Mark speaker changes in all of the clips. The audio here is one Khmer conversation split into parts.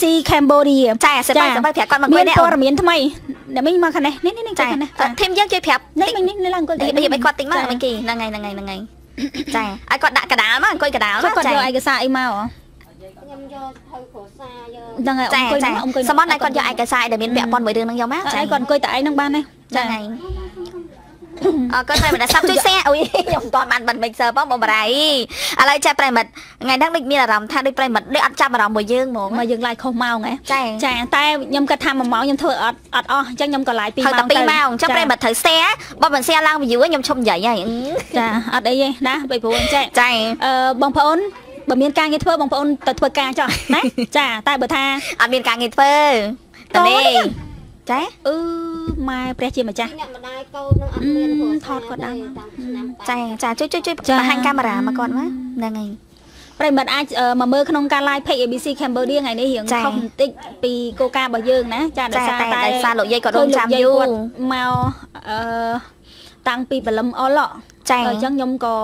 Speaker 1: ABC Cambodia
Speaker 2: ចាសិបាយសិបាយប្រាប់គាត់មក
Speaker 1: មា
Speaker 2: មួយ
Speaker 1: ន
Speaker 2: នេះ
Speaker 1: ព័ត៌មានថ្មីអ្នកមីងមកខាងនេះនេះនេះ
Speaker 2: ចា
Speaker 1: ខាងនេះ
Speaker 2: ធីមយើងជួយប្រាប់
Speaker 1: នេះមីងនេះឡើងអង្គុយ
Speaker 2: និយាយឲ្យគាត់តិចមកមិនគេហ្នឹងហើយហ្នឹងហើយហ្នឹងហើយចាឲ្យគាត់ដាក់កដាលមកអង្គុយកដាល
Speaker 1: គាត់គាត់
Speaker 2: ចា
Speaker 1: យកឯកសារអីមកហ៎
Speaker 3: ខ្ញុំយកភៅគ្រួសារយក
Speaker 1: ហ្នឹងហើយ
Speaker 2: ចា
Speaker 1: អង្គុយ
Speaker 2: ចា
Speaker 1: អង្គុយ
Speaker 2: សមត្ថឲ្យគាត់យកឯកសារដែលមានពាក់ព័ន្ធមួយរឿងហ្នឹងយកមក
Speaker 1: ចាឯងគាត់អង្គុយតែឯងនឹងបានទេ
Speaker 2: ចាហើយ អរគុណប្រិមិត្តសាប់ជួយ share អូយខ្ញុំមិនទាន់បានបិទ mixer ផងបងបរៃឥឡូវចាប្រិមិត្តថ្ងៃហ្នឹងដូចមានអារម្មណ៍ថាដូចប្រិមិត្តដូចអត់ចាប់អារម្មណ៍មួយយើងហ្មង
Speaker 1: មកយើងឡាយខុសម៉ោងហ៎
Speaker 2: ចា
Speaker 1: ចាតែខ្ញុំគិតថា1ម៉ោងខ្ញុំធ្វើអត់អត់អស់អញ្ចឹងខ្ញុំក៏ឡាយ2
Speaker 2: ហើយ
Speaker 1: ម៉ោ
Speaker 2: តែ
Speaker 1: ង
Speaker 2: 2ម៉ោងអញ្ចឹងប្រិមិត្តត្រូវ share បើមិន share ឡើង view ខ្ញុំឈប់និយាយហើយ
Speaker 1: ចាអត់អីទេណាបីព្រោះអញ្ចឹង
Speaker 2: ចា
Speaker 1: អឺបងប្អូនបើមានការងារធ្វើបងប្អូនទៅធ្វើការចុះណាចាតែបើថា
Speaker 2: អត់មានការងារធ្វើតនេះចា
Speaker 1: អឺ ម៉ែព្រះជាម្ចាស់
Speaker 3: អ្នកម្ដាយកូននឹងអត់មានគ្រួសារ
Speaker 1: ថតគាត់ដល់
Speaker 3: តាមឆ្នាំ
Speaker 2: ចាចាជួយជួយជួយ
Speaker 1: ចា
Speaker 2: បង្ហាញកាមេរ៉ាមកគាត់មកហ្នឹងហើយ
Speaker 1: ប្រិមិត្តអាចអឺមកមើលក្នុងការ live page ABC Cambodia ថ្ងៃនេះរៀង
Speaker 2: ចា៎
Speaker 1: ខុសបន្តិចពីគោលការណ៍របស់យើងណាចាដោយ
Speaker 2: ចា
Speaker 1: សារ
Speaker 2: តែ
Speaker 1: តែ
Speaker 2: ដោយសារលោកយាយក៏រងចាំ
Speaker 1: ឃើញ
Speaker 2: យូ
Speaker 1: លោក
Speaker 2: រ
Speaker 1: យាគាត់មកអឺតាំងពីបលឹមអល់ហ៎
Speaker 2: ចា
Speaker 1: អញ្ចឹងខ្ញុំក៏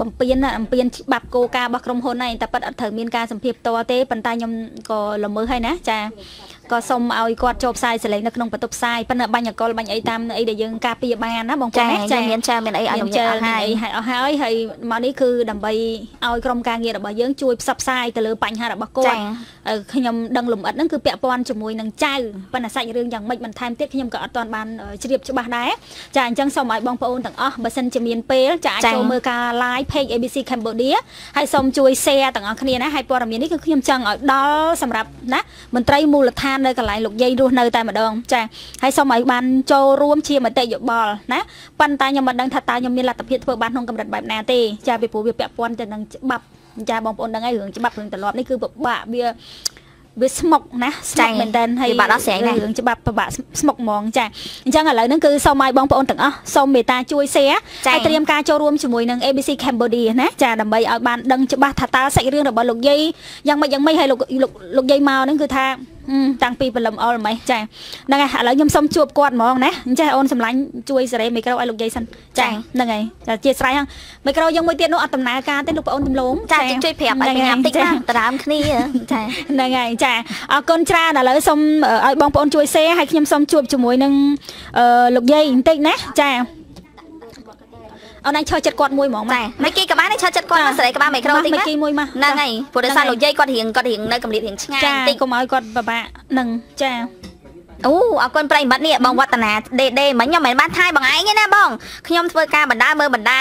Speaker 1: បំពេញណាបំពេញច្បាប់គោលការណ៍របស់ក្រុមហ៊ុនហើយតែប៉ិតអត់ត្រូវមានការសម្ភាសផ្ទាល់ទេប៉ុន្តែខ្ញុំក៏ល្មើសហើយណាចាក៏សូមឲ្យគាត់ចូលផ្សាយសលេងនៅក្នុងបន្ទប់ផ្សាយប៉ុន្តែបាញ់អកលបាញ់អីតាមអីដែលយើងការពារបានណាបងប្អូ
Speaker 2: ចា
Speaker 1: នណា
Speaker 2: ចាមានចាមានអីឲ្យ
Speaker 1: មា
Speaker 2: លោក
Speaker 1: ន
Speaker 2: យា
Speaker 1: ចែ
Speaker 2: យ
Speaker 1: ល
Speaker 2: អស់ហើយ
Speaker 1: អីហើយអស់ហើយហើយមកនេះគឺដើម្បីឲ្យក្រុមការងាររបស់យើងជួយផ្សព្វផ្សាយទៅលើបញ្ហារបស់គាត់
Speaker 2: ចា
Speaker 1: អឺខ្ញុំដឹងលំអិតហ្នឹងគឺពាក់ព័ន្ធជាមួយនឹងចៅប៉ុន្តែសាច់រឿងយ៉ាងម៉េចបន្ថែមទៀតខ្ញុំក៏អត់ទាន់បានអឺជ្រាបច្បាស់ដែរចាអញ្ចឹងសូមឲ្យបងប្អូនទាំងអស់បើសិនជាមានពេលចាអាចចូលមើលការ live page ABC Cambodia ហើយសូមជួយ share ទាំងអស់គ្នាណាហើយព័ត៌មាននេះគឺខ្ញុំចង់ឲ្យដល់សម្រាប់ណាមន្ត្រីមូលដ្ឋាននៅកន្លែងលោកយាយរស់នៅតែម្ដងចាហើយសូមឲ្យបានចូលរួមជាមតិយោបល់ណាប៉ុន្តែខ្ញុំមិនដឹងថាតើខ្ញុំមានលទ្ធភាពធ្វើបានក្នុងកម្រិតបែបណាទេចាពីព្រោះវាពាក់ព័ន្ធទៅនឹងច្បាប់ចាបងប្អូនដឹងហើយរឿងច្បាប់រឿងទម្លាប់នេះគឺពិបាកវាវាស្មុកណាស្មុកមែនតើហើយ
Speaker 2: វាបាក់ដោះស្រាយណាស់
Speaker 1: រឿងច្បាប់ពិបាកស្មុកហ្មងចាអញ្ចឹងឥឡូវហ្នឹងគឺសូមឲ្យបងប្អូនទាំងអស់សូមមេត្តាជួយ share
Speaker 2: ចា
Speaker 1: ហើយត្រៀមការចូលរួមជាមួយនឹង ABC Cambodia ណាចាដើម្បីឲ្យបានដឹងច្បាស់ថាតើសាច់រឿងរបស់លោកយាយយ៉ាងម៉េចយ៉ាងម៉េចហើយលោកលោកលោកយាយមកហ្នឹងគឺថាហឹម តាំងពីព្រលឹមអល់ម៉េចចាហ្នឹងហើយឥឡូវខ្ញុំសូមជួបគាត់ហ្មងណាអញ្ចឹងអូនសម្លាញ់ជួយសេរីមីក្រូឲ្យលោកយាយសិនចាហ្នឹងហើយចាជាស្រ័យហ្នឹងមីក្រូយើងមួយទៀតនោះអត់ដំណើរការទេលោកប្អូនទំលង
Speaker 2: ចាជួយប្រាប់ឲ្យបញ្ញាប់តិចណាតដើមគ្នាចា
Speaker 1: ហ្នឹងហើយចាអរគុណច្រើនឥឡូវសូមអឺឲ្យបងប្អូនជួយ share ហើយខ្ញុំសូមជួបជាមួយនឹងអឺលោកយាយបន្តិចណាចា អូនឯងឈរចិត្តគាត់មួយហ្មង
Speaker 2: ចាមិនគីក្បាលនេះឈរចិត្តគាត់មកស្រីក្បាលមីក្រូតិច
Speaker 1: មក
Speaker 2: ណា
Speaker 1: គីមួយមក
Speaker 2: ហ្នឹងហើយព្រោះដោយសារលោកយាយគាត់រៀងគាត់រៀងនៅកម្រិតរៀងឆ្ងាយ
Speaker 1: ចា
Speaker 2: បន្តិច
Speaker 1: កុំឲ្យគាត់ពិបាកនឹងចា
Speaker 2: អូអរគុណប្រិយមិត្តនេះបងវឌ្ឍនាដេដេមិញខ្ញុំមិនបានថាយបងឯងទេណាបងខ្ញុំធ្វើការបណ្ដាមើលបណ្ដា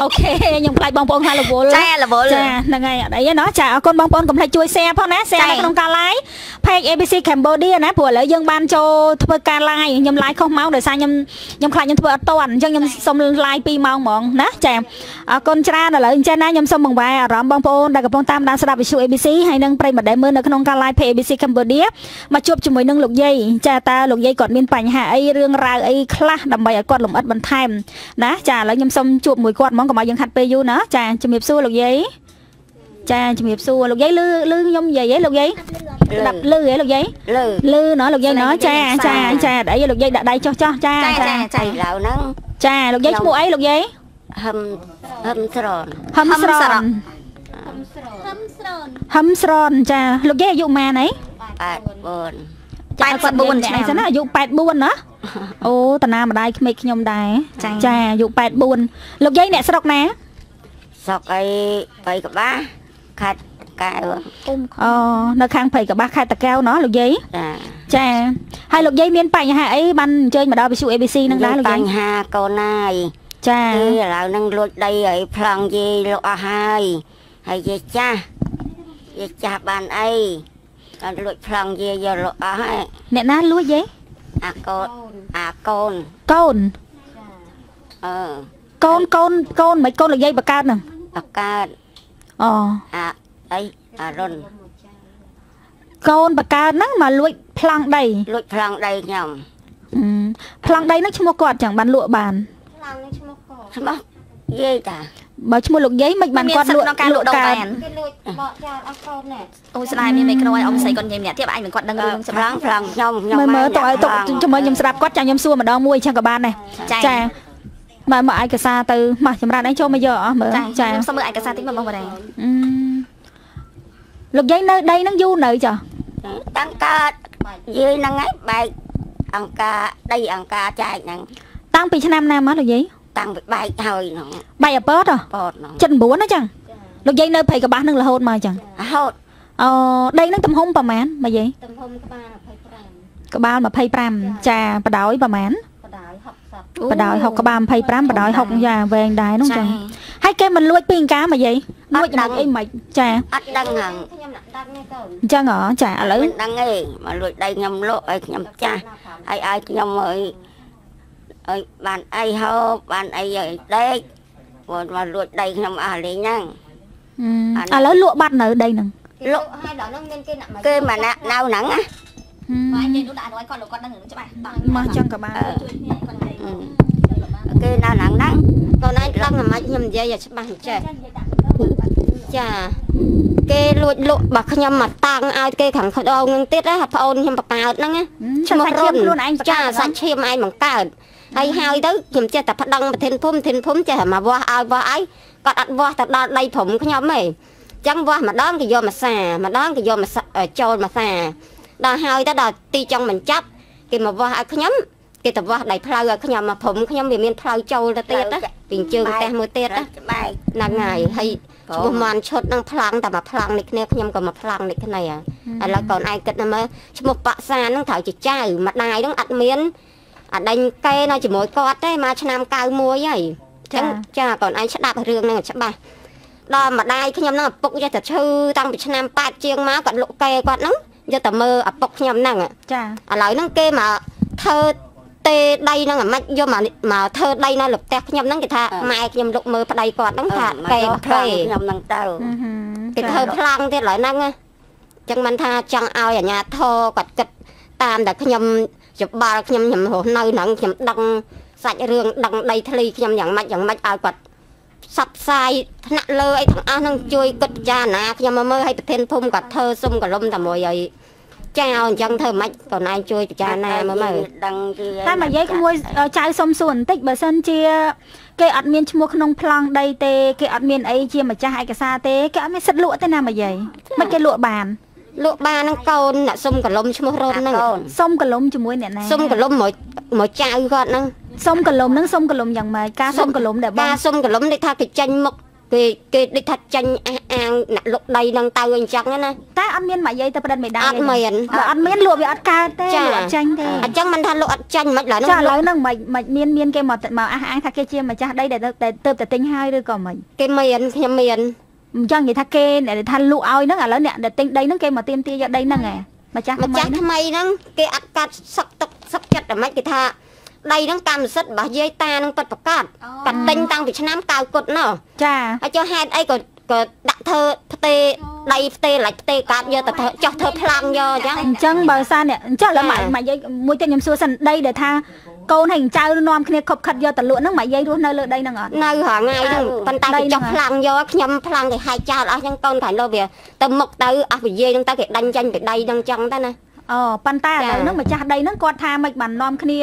Speaker 1: អូខេខ្ញុំខ្លាចបងប្អូនថារវល់
Speaker 2: ចារវល់
Speaker 1: ចាហ្នឹងហើយអត់អីទេណាចាអរគុណបងប្អូនកុំភ្លេចជួយ share ផងណា share
Speaker 2: ចា៎
Speaker 1: នៅក្នុងការ live page ABC Cambodia ណាព្រោះឥឡូវយើងបានចូលធ្វើការ live ខ្ញុំ live ខុសម៉ោងដោយសារខ្ញុំខ្ញុំខ្លាចខ្ញុំធ្វើអត់តាន់អញ្ចឹងខ្ញុំសុំ live 2ម៉ោងហ្មងណាចាអរគុណច្រើនឥឡូវអញ្ចឹងណាខ្ញុំសូមបង្វែរអារម្មណ៍បងប្អូនដែលកំពុងតាមដានស្ដាប់វិទ្យុ ABC ហើយនិងប្រិយមិត្តដែលមើលនៅក្នុងការ live page ABC Cambodia មកជួបជាមួយនឹងលោកយាយចាតើលោកយាយគាត់មានបញ្ហាអីរឿងរ៉ាវអីខ្លះដើម្បីឲ្យគាត់លំអិតបន្ថែមណាចាឥឡូវខ្ញុំសូមជួបមួយគាត់ហ្មងកុំឲ្យយើងខាត់ពេលយូរណាចាជំរាបសួរលោកយាយចាជំរាបសួរលោកយាយលឺលឺខ្ញុំនិយាយហ៎លោកយាយស្ដាប់លឺហ៎លោកយាយ
Speaker 3: លើ
Speaker 1: លឺណ៎លោកយាយណ៎ចាចាចាអត់អីលោកយាយដាក់ដៃចុះចុះចា
Speaker 2: ចាចា
Speaker 3: ចៃ
Speaker 2: ចា
Speaker 3: ឡៅហ្នឹង
Speaker 1: ចាលោកយាយឈ្មោះអីលោកយាយ
Speaker 3: ហឹមហឹមស្រន
Speaker 1: ហឹមស្រ
Speaker 2: ហឹមស្រ
Speaker 1: ន
Speaker 2: ន
Speaker 1: ហឹមស្រនចាលោកយាយអាយុប៉ុន្មានអី
Speaker 3: 84
Speaker 1: ចាគាត់4ឆ្នាំសិនណាអាយុ84ណាអូតាណាម្ដាយក្មេកខ្ញុំដែរ
Speaker 2: ចា
Speaker 1: ចាអាយុ84លោកយាយអ្នកស្រុកណា
Speaker 3: សក់អីបៃក្បាស់ខាត់កែវ
Speaker 1: អូនៅខាងព្រៃកបាស់ខេត្តតាកែវណោះលោកយាយ
Speaker 3: ចា
Speaker 1: ចាហើយលោកយាយមានបញ្ហាអីបានអញ្ជើញមកដល់វិទ្យុ ABC នឹងដែរលោកយាយ
Speaker 3: បញ្ហាកូនណាយ
Speaker 1: ចា
Speaker 3: គេឥឡូវហ្នឹងលួចដីឲ្យប្លង់យីលុកអស់ហើយហើយយាយចាស់យាយចាស់បានអី គាត់លួចប្លង់យីយកលុកអស់ហើយ
Speaker 1: អ្នកណាលួចយាយ
Speaker 3: អាកូនអាកូនកូ
Speaker 1: ន
Speaker 3: អឺ
Speaker 1: កូនកូនកូនមិនកូនលោកយាយបកើតហ្នឹង
Speaker 3: បកើត
Speaker 1: អូ
Speaker 3: អាអីអារុនកូ
Speaker 1: នបកើតហ្នឹងមកលួចប្លង់ដី
Speaker 3: លួចប្លង់ដីខ្ញុំ
Speaker 1: អឺប្លង់ដីហ្នឹងឈ្មោះគាត់ចឹងបានលក់បាន
Speaker 3: ស្មោះយាយតា
Speaker 1: បើឈ្មោះលោកយាយមិនបានគាត់លក់
Speaker 2: ក្នុងការលក់ដូរបាន
Speaker 3: គេលួចបកចោលអស់កូនណែ
Speaker 2: អូស្ដាយមានមីក្រូឲ្យអ៊ំស្រីគាត់និយាយម្នាក់ទៀតអាចនឹងគាត់ដឹងរឿង
Speaker 3: ប្ល
Speaker 2: ច្បាស់
Speaker 3: ង់ប្លង់ខ្ញុំខ្ញុំ
Speaker 1: មើលមើលទៅឲ្យទុក
Speaker 3: ប្លង់
Speaker 1: ជាមួយខ្ញុំស្ដាប់គាត់ចាំខ្ញុំសួរម្ដងមួយចឹងក៏បានដែរ
Speaker 2: ចា
Speaker 1: ចាមកមកឯកសារទៅមកចម្រើនឯងចូលមកយកអស់មើល
Speaker 2: ចា
Speaker 1: ចា
Speaker 2: ខ្ញុំសុំមើលឯកសារតិចមកបងបរេ
Speaker 1: អឺលោកយាយនៅដីហ្នឹងយូរនៅចា
Speaker 3: តាំងកើតយាយហ្នឹងឯងបែកអង្ការដីអង្ការចែកហ្នឹង
Speaker 1: តាំងពីឆ្នាំណាមកលោកយាយ
Speaker 3: តាំងពីបែកហើយហ្នឹង
Speaker 1: បែកអពត
Speaker 3: ពតហ្នឹង
Speaker 1: 79អញ្ចឹងលោកយាយនៅភ័យកបាសនឹងរហូតមកអញ្ចឹង
Speaker 3: រហូត
Speaker 1: អូដីនឹងទំហំប្រហែលមកយាយ
Speaker 3: ទំហំក្បាល25
Speaker 1: ក្បាល25ចាបដោយប្រហែល
Speaker 3: បដោយ
Speaker 1: 60ក្បាល25បដោយ60យ៉ាវែងដែរនោះចឹងហើយគេមិនលួចពីអង្ការមកយាយលួចដឹងអីមិនចា
Speaker 3: អត់ដឹងហ្នឹង
Speaker 2: ខ្ញុំដាក់ដឹងទេកូន
Speaker 1: អញ្ចឹងហ៎ចាឥឡូវ
Speaker 3: មិនដឹងទេមកលួចដៃខ្ញុំលក់ឲ្យខ្ញុំចាស់ហើយឲ្យខ្ញុំឲ្យ ឲ្យបានអីហូបបានអីឲ្យដេកមកមកលួចដីខ្ញុំអស់លេងហ្នឹង
Speaker 1: ឥឡូវលក់បាត់នៅដីហ្នឹង
Speaker 2: លក់ឲ្យដល់ហ្នឹងមានគេដាក់មក
Speaker 3: គេមកណានៅហ្នឹងណា
Speaker 2: បាទនិយាយនោះដាក់ឲ្យគាត់លោកគាត់ដឹងរឿងច្បាស់តោះ
Speaker 1: មកចឹងក៏បាន
Speaker 2: ជួយគ្នាគាត់និយាយ
Speaker 3: អឺគេនៅហ្នឹងហ្នឹង
Speaker 4: កូនឯងដឹងអាម៉េចខ្ញុំនិយាយឲ្យច្បាស់អញ្ចេះចាគេលួចលក់របស់ខ្ញុំមកតាំងឲ្យគេខាងខដោងនឹងទៀតណាប្អូនខ្ញុំបកើតហ្នឹងណា
Speaker 1: ឈ្មោះរុនខ្លួនឯង
Speaker 4: ចាសាច់ឈាមឯងបង្កើត ហើយហើយទៅខ្ញុំចេះតែប្តឹងប្រធានភូមិប្រធានភូមិចេះតែមកវាស់ឲ្យវាស់ឲ្យគាត់អត់វាស់ទៅដល់ដីព្រំខ្ញុំទេអញ្ចឹងវាស់ម្ដងគេយកមកសាម្ដងគេយកមកសាចូលមកសាដល់ហើយទៅដល់ទីចុងបញ្ចប់គេមកវាស់ឲ្យខ្ញុំគេទៅវាស់ដៃផ្លូវឲ្យខ្ញុំមកព្រំខ្ញុំវាមានផ្លូវចូលទៅទៀតណាពីជើងផ្ទះមួយទៀតណា
Speaker 3: បែក
Speaker 4: ហ្នឹងហើយហើយឈ្មោះមន់ឈុតនឹងប្លង់តែមកប្លង់នេះគ្នាខ្ញុំក៏មកប្លង់នេះគ្នាឥឡូវកូនឯងគិតណាមើលឈ្មោះប៉ាក់សានហ្នឹងត្រូវជាចៅម្ដាយហ្នឹងអត់មាន អដេញកែនៅជាមួយគាត់ទេមកឆ្នាំ91ហើយចឹងចាកូនឯងស្ដាប់រឿងហ្នឹងឲ្យច្បាស់ដល់ម្ដាយខ្ញុំហ្នឹងឪពុកចេះតែឈឺតាំងពីឆ្នាំ8ជាងមកគាត់លក់កែគាត់ហ្នឹងយកតែមើលឪពុកខ្ញុំហ្នឹង
Speaker 1: ចា
Speaker 4: ឥឡូវហ្នឹងគេមកធ្វើទេដីហ្នឹងអាម៉េចយកមកមកធ្វើដីនៅលើផ្ទះខ្ញុំហ្នឹងគេថាម៉ែខ្ញុំលុកមើលប្តីគាត់ហ្នឹងថា
Speaker 3: មក
Speaker 4: កែ
Speaker 3: យក
Speaker 4: មក
Speaker 3: ផ្លូ
Speaker 4: គេ
Speaker 3: វខ្ញុំហ្នឹងទៅ
Speaker 4: គេធ្វើខ្លាំងទៀតឡើយហ្នឹងណាចឹងមិនថាចង់ឲ្យអាញាធរគាត់គិតតាមតែខ្ញុំ ច្បល់ខ្ញុំខ្ញុំរស់នៅហ្នឹងខ្ញុំដឹងសាច់រឿងដឹងដីធ្លីខ្ញុំយ៉ាងម៉េចយ៉ាងម៉េចឲ្យគាត់ផ្សព្វផ្សាយថ្នាក់លើអីទាំងអស់ហ្នឹងជួយគិតពិចារណាខ្ញុំមកមើលឲ្យប្រធានភូមិគាត់ធ្វើសុំកលុំតែមួយឲ្យចៅអញ្ចឹងធ្វើម៉េចកូនឯងជួយពិចារណាមើលមើល
Speaker 3: ដឹងគេ
Speaker 1: តែមកយាយក្មួយចៅសុំសួរបន្តិចបើសិនជាគេអត់មានឈ្មោះក្នុងប្លង់ដីទេគេអត់មានអីជាម្ចាស់ឯកសារទេគេអត់មានសិទ្ធិលក់ទេណាមកយាយមិនគេលក់បាន
Speaker 4: លក់បានហ្នឹងកូនអ្នកសុំកលុំឈ្មោះរុនហ្នឹង
Speaker 3: កូន
Speaker 1: សុំកលុំជាមួយអ្នកណា
Speaker 4: សុំកលុំមកមកចៅគាត់ហ្នឹង
Speaker 1: សុំកលុំហ្នឹងសុំកលុំយ៉ាងម៉េចការសុំកលុំដែលបង
Speaker 4: ការសុំកលុំនេះថាគេចាញ់មុខគេគេដូចថាចាញ់អះអាងអ្នកលុកដីនឹងទៅអញ្ចឹងណា
Speaker 1: តែអត់មានមកយាយទៅប្រឌិតមេដា
Speaker 4: អត់មាន
Speaker 1: បើអត់មានលក់វាអត់កើតទេ
Speaker 4: ចា
Speaker 1: លក់អត់ចាញ់ទេ
Speaker 4: អញ្ចឹងមិនថាលុកអត់ចាញ់មិនឡើយ
Speaker 1: ចាឥឡូ
Speaker 4: នោះ
Speaker 1: វហ្នឹងមិនមិនមានមានគេមកមកអះអាងថាគេជាម្ចាស់ដីដែលទៅទៅតែទិញហើយឬក៏មិន
Speaker 4: គេមានខ្ញុំមាន
Speaker 1: អញ្ចឹងនិយាយថាគេអ្នកដែលថាលក់ឲ្យហ្នឹងឥឡូវអ្នកដែលទិញដីហ្នឹងគេមកទៀមទាយកដីហ្នឹងហ៎ម្ចាស់
Speaker 4: ម្ចាស់
Speaker 1: ថ្មីហ្នឹង
Speaker 4: ថ្មីហ្នឹងគេអត់កាត់សឹកទឹកសឹកចិត្តតែមិនគេថាដីហ្នឹងកម្មសិទ្ធិរបស់យាយតានឹងពិតប្រកបគាត់ទិញតាំងពីឆ្នាំ90គុតណោះ
Speaker 1: ចា
Speaker 4: ហើយចុះហេតុអីក៏ក៏ដាក់ធ្វើផ្ទេដីផ្ទេឡាច់ផ្ទេកាត់យកទៅធ្វើចោះធ្វើប្លង់យកអញ្ចឹង
Speaker 1: អញ្ចឹងបើសារអ្នកអញ្ចឹងឥឡូវ
Speaker 4: ចា
Speaker 1: មកមកយាយមួយទៀតខ្ញុំសួរសិនដីដែលថា កូនហើយចៅនាំគ្នាខົບខិតយកទៅលក់ហ្នឹងមកយាយរស់នៅលើដីហ្នឹងអត់
Speaker 4: នៅរហងៃហ្នឹងប៉ុន្តែ
Speaker 1: ដី
Speaker 4: គេ
Speaker 1: ហ្នឹង
Speaker 4: ចុះ
Speaker 1: ហ៎
Speaker 4: ប្លង់យកខ្ញុំប្លង់គេហាយចោលអស់អញ្ចឹងកូនក្រោយលើវាទៅមុខទៅអស់វិយាយហ្នឹងទៅគេដាញ់ចាញ់ពីដីហ្នឹងអញ្ចឹងទៅណា
Speaker 1: អូប៉ុន្តែឥឡូវ
Speaker 4: ចា
Speaker 1: ហ្នឹងម្ចាស់ដីហ្នឹងគាត់ថាមិនបាននាំគ្នា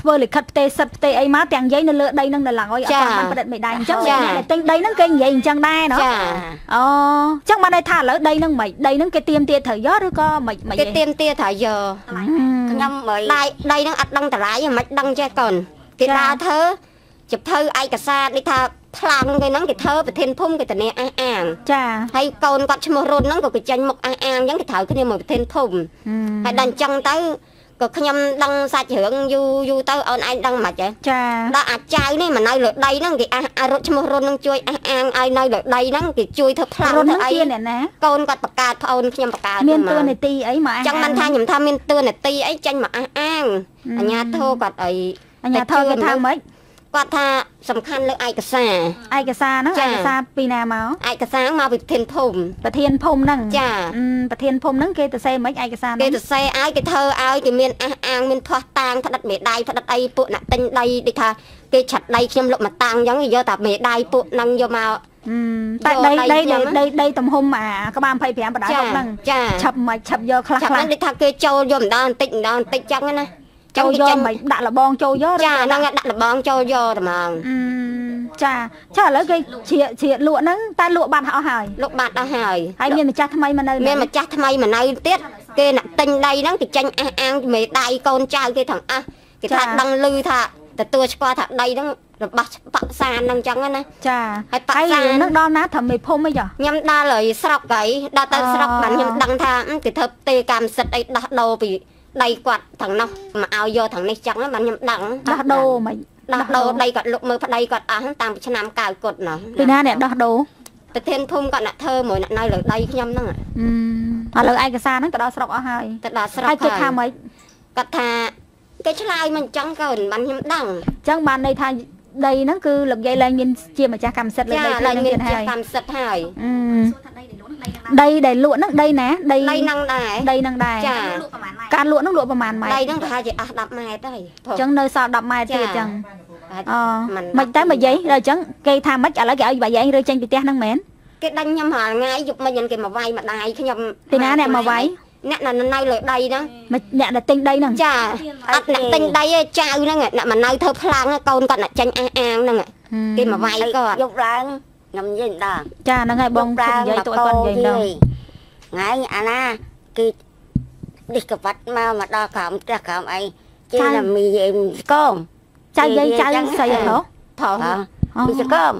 Speaker 1: ធ្វើលិខិតផ្ទេសិតផ្ទេអីមកទាំងយាយនៅលើដីហ្នឹងនៅឡើយអត់ទាន់បានប្រឌិតមេដៃអញ្ចឹង
Speaker 4: ចា
Speaker 1: អ្នកដែលទិញដីហ្នឹងគេនិយាយអញ្ចឹងដែរណោះ
Speaker 4: ចា
Speaker 1: អូអញ្ចឹងបានន័យថាឥឡូវដីហ្នឹងមិនដីហ្នឹងគេទៀមទាត្រូវយកឬក៏មិនមិន
Speaker 4: គេទៀមទាត្រូវយក
Speaker 3: ខ្ញុំមើល
Speaker 4: ដៃដីហ្នឹងអត់ដឹងតម្លៃហ្មិនដឹងចេះកូនគេ
Speaker 1: ចា
Speaker 4: ដើរធ្វើជិបធ្វើឯកសារនេះថា ប្លង់គេហ្នឹងគេធ្វើប្រធានភូមិគេធានាអះអាង
Speaker 1: ចា
Speaker 4: ហើយកូនគាត់ឈ្មោះរុនហ្នឹងក៏គេចាញ់មុខអះអាងអញ្ចឹងគេត្រូវគ្នាមួយប្រធានភូមិហើយដល់អញ្ចឹងទៅក៏ខ្ញុំដឹងសាច់រឿងយូរយូរទៅអូនឯងដឹងមិនហ៎
Speaker 1: ចា
Speaker 4: ដល់អាចៅនេះមកនៅលើដីហ្នឹងគេអះអារត់ឈ្មោះរុនហ្នឹងជួយអះអាងឲ្យនៅលើដីហ្នឹងគេជួយធ្វើប្លង់
Speaker 1: រុន
Speaker 4: ធ្វើ
Speaker 1: ហ្នឹង
Speaker 4: អី
Speaker 1: ជាអ្នកណា
Speaker 4: កូនគាត់បង្កើតប្អូនខ្ញុំបង្កើត
Speaker 1: មាន
Speaker 4: ហ្តួង
Speaker 1: នាទីអីមកអះ
Speaker 4: ចឹងមិនថាខ្ញុំថាមានតួនាទីអីចាញ់មកអះអាងអញ្ញាធោគាត់អី
Speaker 1: អញ្ញាធរគេថាម៉េច
Speaker 4: គាត់ថាសំខាន់លើឯកសារ
Speaker 1: ឯកសារហ្នឹង
Speaker 4: ចា
Speaker 1: ឯកសារពីណាមក
Speaker 4: ឯកសារមកពីប្រធានភូមិ
Speaker 1: ប្រធានភូមិហ្នឹង
Speaker 4: ចា
Speaker 1: អឺប្រធានភូមិហ្នឹងគេទៅសេមិនឯកសារ
Speaker 4: គេ
Speaker 1: ហ្នឹង
Speaker 4: ទៅសេឲ្យគេធ្វើឲ្យគេមានអះអាងមានភ័ស្តុតាងផ្ដិតមេដៃផ្ដិតអីពួកអ្នកទិញដីដូចថាគេឆាត់ដីខ្ញុំលុកមកតាំងអញ្ចឹងគេយកតែមេដៃពួកហ្នឹងយកមក
Speaker 1: អឺតែ
Speaker 4: យក
Speaker 1: ដី
Speaker 4: ដី
Speaker 1: ដី
Speaker 4: ខ្ញុំ
Speaker 1: ដីដីដីទំហំអាក្បាល25បដា
Speaker 4: ចា
Speaker 1: ហ្នឹង
Speaker 4: ចា
Speaker 1: ឆាប់មិនឆាប់យកខ្លះ
Speaker 4: ចាំ
Speaker 1: ខ្លះ
Speaker 4: ហ្នឹងដូចថាគេចូលយកម្ដងបន្តិចម្ដងបន្តិចចឹងណា
Speaker 1: ចូល
Speaker 4: គេ
Speaker 1: យក
Speaker 4: ចាញ់
Speaker 1: មិនដាក់លបងចូលយកឬ
Speaker 4: ចា
Speaker 1: ក៏
Speaker 4: ហ្នឹងដាក់លបងចូលយកតែហ្មង
Speaker 1: អឺចាចាឥឡូវគេជ្រៀកជ្រៀកលក់ហ្នឹងតែលក់បាត់អស់ហើយ
Speaker 4: លោកបាត់អស់ហើយ
Speaker 1: ហើយមានម្ចាស់ថ្មីមកនៅ
Speaker 4: មានម្ចាស់ថ្មីមកនៅទៀតគេអ្នកទិញដីហ្នឹងគេចាញ់អះអាងមេដៃកូនចៅគេទាំងអស់គេថាដឹងឮថាទទួលស្គាល់ថាដីហ្នឹងរបស់បកសានហ្នឹងអញ្ចឹងណា
Speaker 1: ចា
Speaker 4: ហើយបក
Speaker 1: ហើយ
Speaker 4: សាន
Speaker 1: រឿងហ្នឹងដល់ណាត្រឹមមេភូមិអីចុះ
Speaker 4: ខ្ញុំដល់ហើយស្រុកហើយដល់ទៅ
Speaker 1: អ
Speaker 4: ស្រុកបានខ្ញុំដឹងថាអឺគេធ្វើផ្ទេកម្មសិទ្ធអីដោះដូរពី ដីគាត់ទាំងនោះមកឲ្យយកទាំងនេះចឹងណាបានខ្ញុំដឹង
Speaker 1: ដោះដូរមិន
Speaker 4: ដោះដូរដីគាត់លុកមើលប្តីគាត់អស់តាំងពីឆ្នាំ90គាត់ណោះ
Speaker 1: ពីណាអ្នកដោះដូរ
Speaker 4: ប្រធានភូមិគាត់អ្នកធ្វើមួយអ្នកនៅលើដីខ្ញុំហ្នឹង
Speaker 1: អឺឥឡូវឯកសារហ្នឹងទៅដល់ស្រុកអស់ហើយ
Speaker 4: ទៅដល់ស្រុក
Speaker 1: ហើយគេថាម៉េច
Speaker 4: គាត់ថាគេឆ្លើយមិនចឹងកូនបានខ្ញុំដឹង
Speaker 1: អញ្ចឹងបានន័យថាដីហ្នឹងគឺលោកយាយឡើងមានជាម្ចាស់កម្មសិទ្ធិលើ
Speaker 4: ចា
Speaker 1: ដី
Speaker 4: ឡើង
Speaker 1: ហ្នឹង
Speaker 4: មាន
Speaker 1: ទៀត
Speaker 4: ជា
Speaker 1: ហើយ
Speaker 4: កម្មសិទ្ធិហើយ
Speaker 1: អឺ ដីដែលលក់ហ្នឹងដីណាដី
Speaker 4: ដីហ្នឹងដែរ
Speaker 1: ដីហ្នឹងដែរ
Speaker 4: ចា
Speaker 1: ការលក់ហ្នឹងលក់ប្រហែលម៉ែត្រ
Speaker 4: ដី
Speaker 1: អ
Speaker 4: ហ្នឹងប្រហែលជាអស់10ម៉ែត្រហើយ
Speaker 1: ញ្ចឹងនៅសល់10ម៉ែត្រទៀតអញ្ចឹង
Speaker 4: អ
Speaker 1: អ
Speaker 4: មិន
Speaker 1: មិនតែមកយាយដល់អញ្ចឹងគេថាម៉េចឥឡូវគេឲ្យបាយឯងរើចេញពីផ្ទះហ្នឹងមែន
Speaker 4: គេដាញ់ខ្ញុំរាល់ថ្ងៃយប់មិញគេមកវាយម្ដាយខ្ញុំ
Speaker 1: ពីណាអ្នកមកវាយ
Speaker 4: អ្នកនៅនៅលើដីហ្នឹង
Speaker 1: មកអ្នកដែលទិញដីហ្នឹង
Speaker 4: ចាអត់អ្នកទិញដីទេចៅហ្នឹងអ្នកមកនៅធ្វើផ្លាំងកូនគាត់អ្នកចាញ់អះអាងហ្នឹងគេមកវាយគាត់
Speaker 3: យប់ឡើង ខ្ញុំនិយាយដល់
Speaker 1: ចាហ្នឹងហើយបងជុំនិយាយទៅឲ្យគាត់និយាយដល់
Speaker 3: ថ្ងៃអាណាគេឌីសកវ៉ាត់មកមកដល់ក្រោមផ្ទះក្រោមអីជិះតែមីឯងស្គម
Speaker 1: ចៅយាយចៅស្រីអត់ហ៎
Speaker 4: ផង
Speaker 3: មីស្គម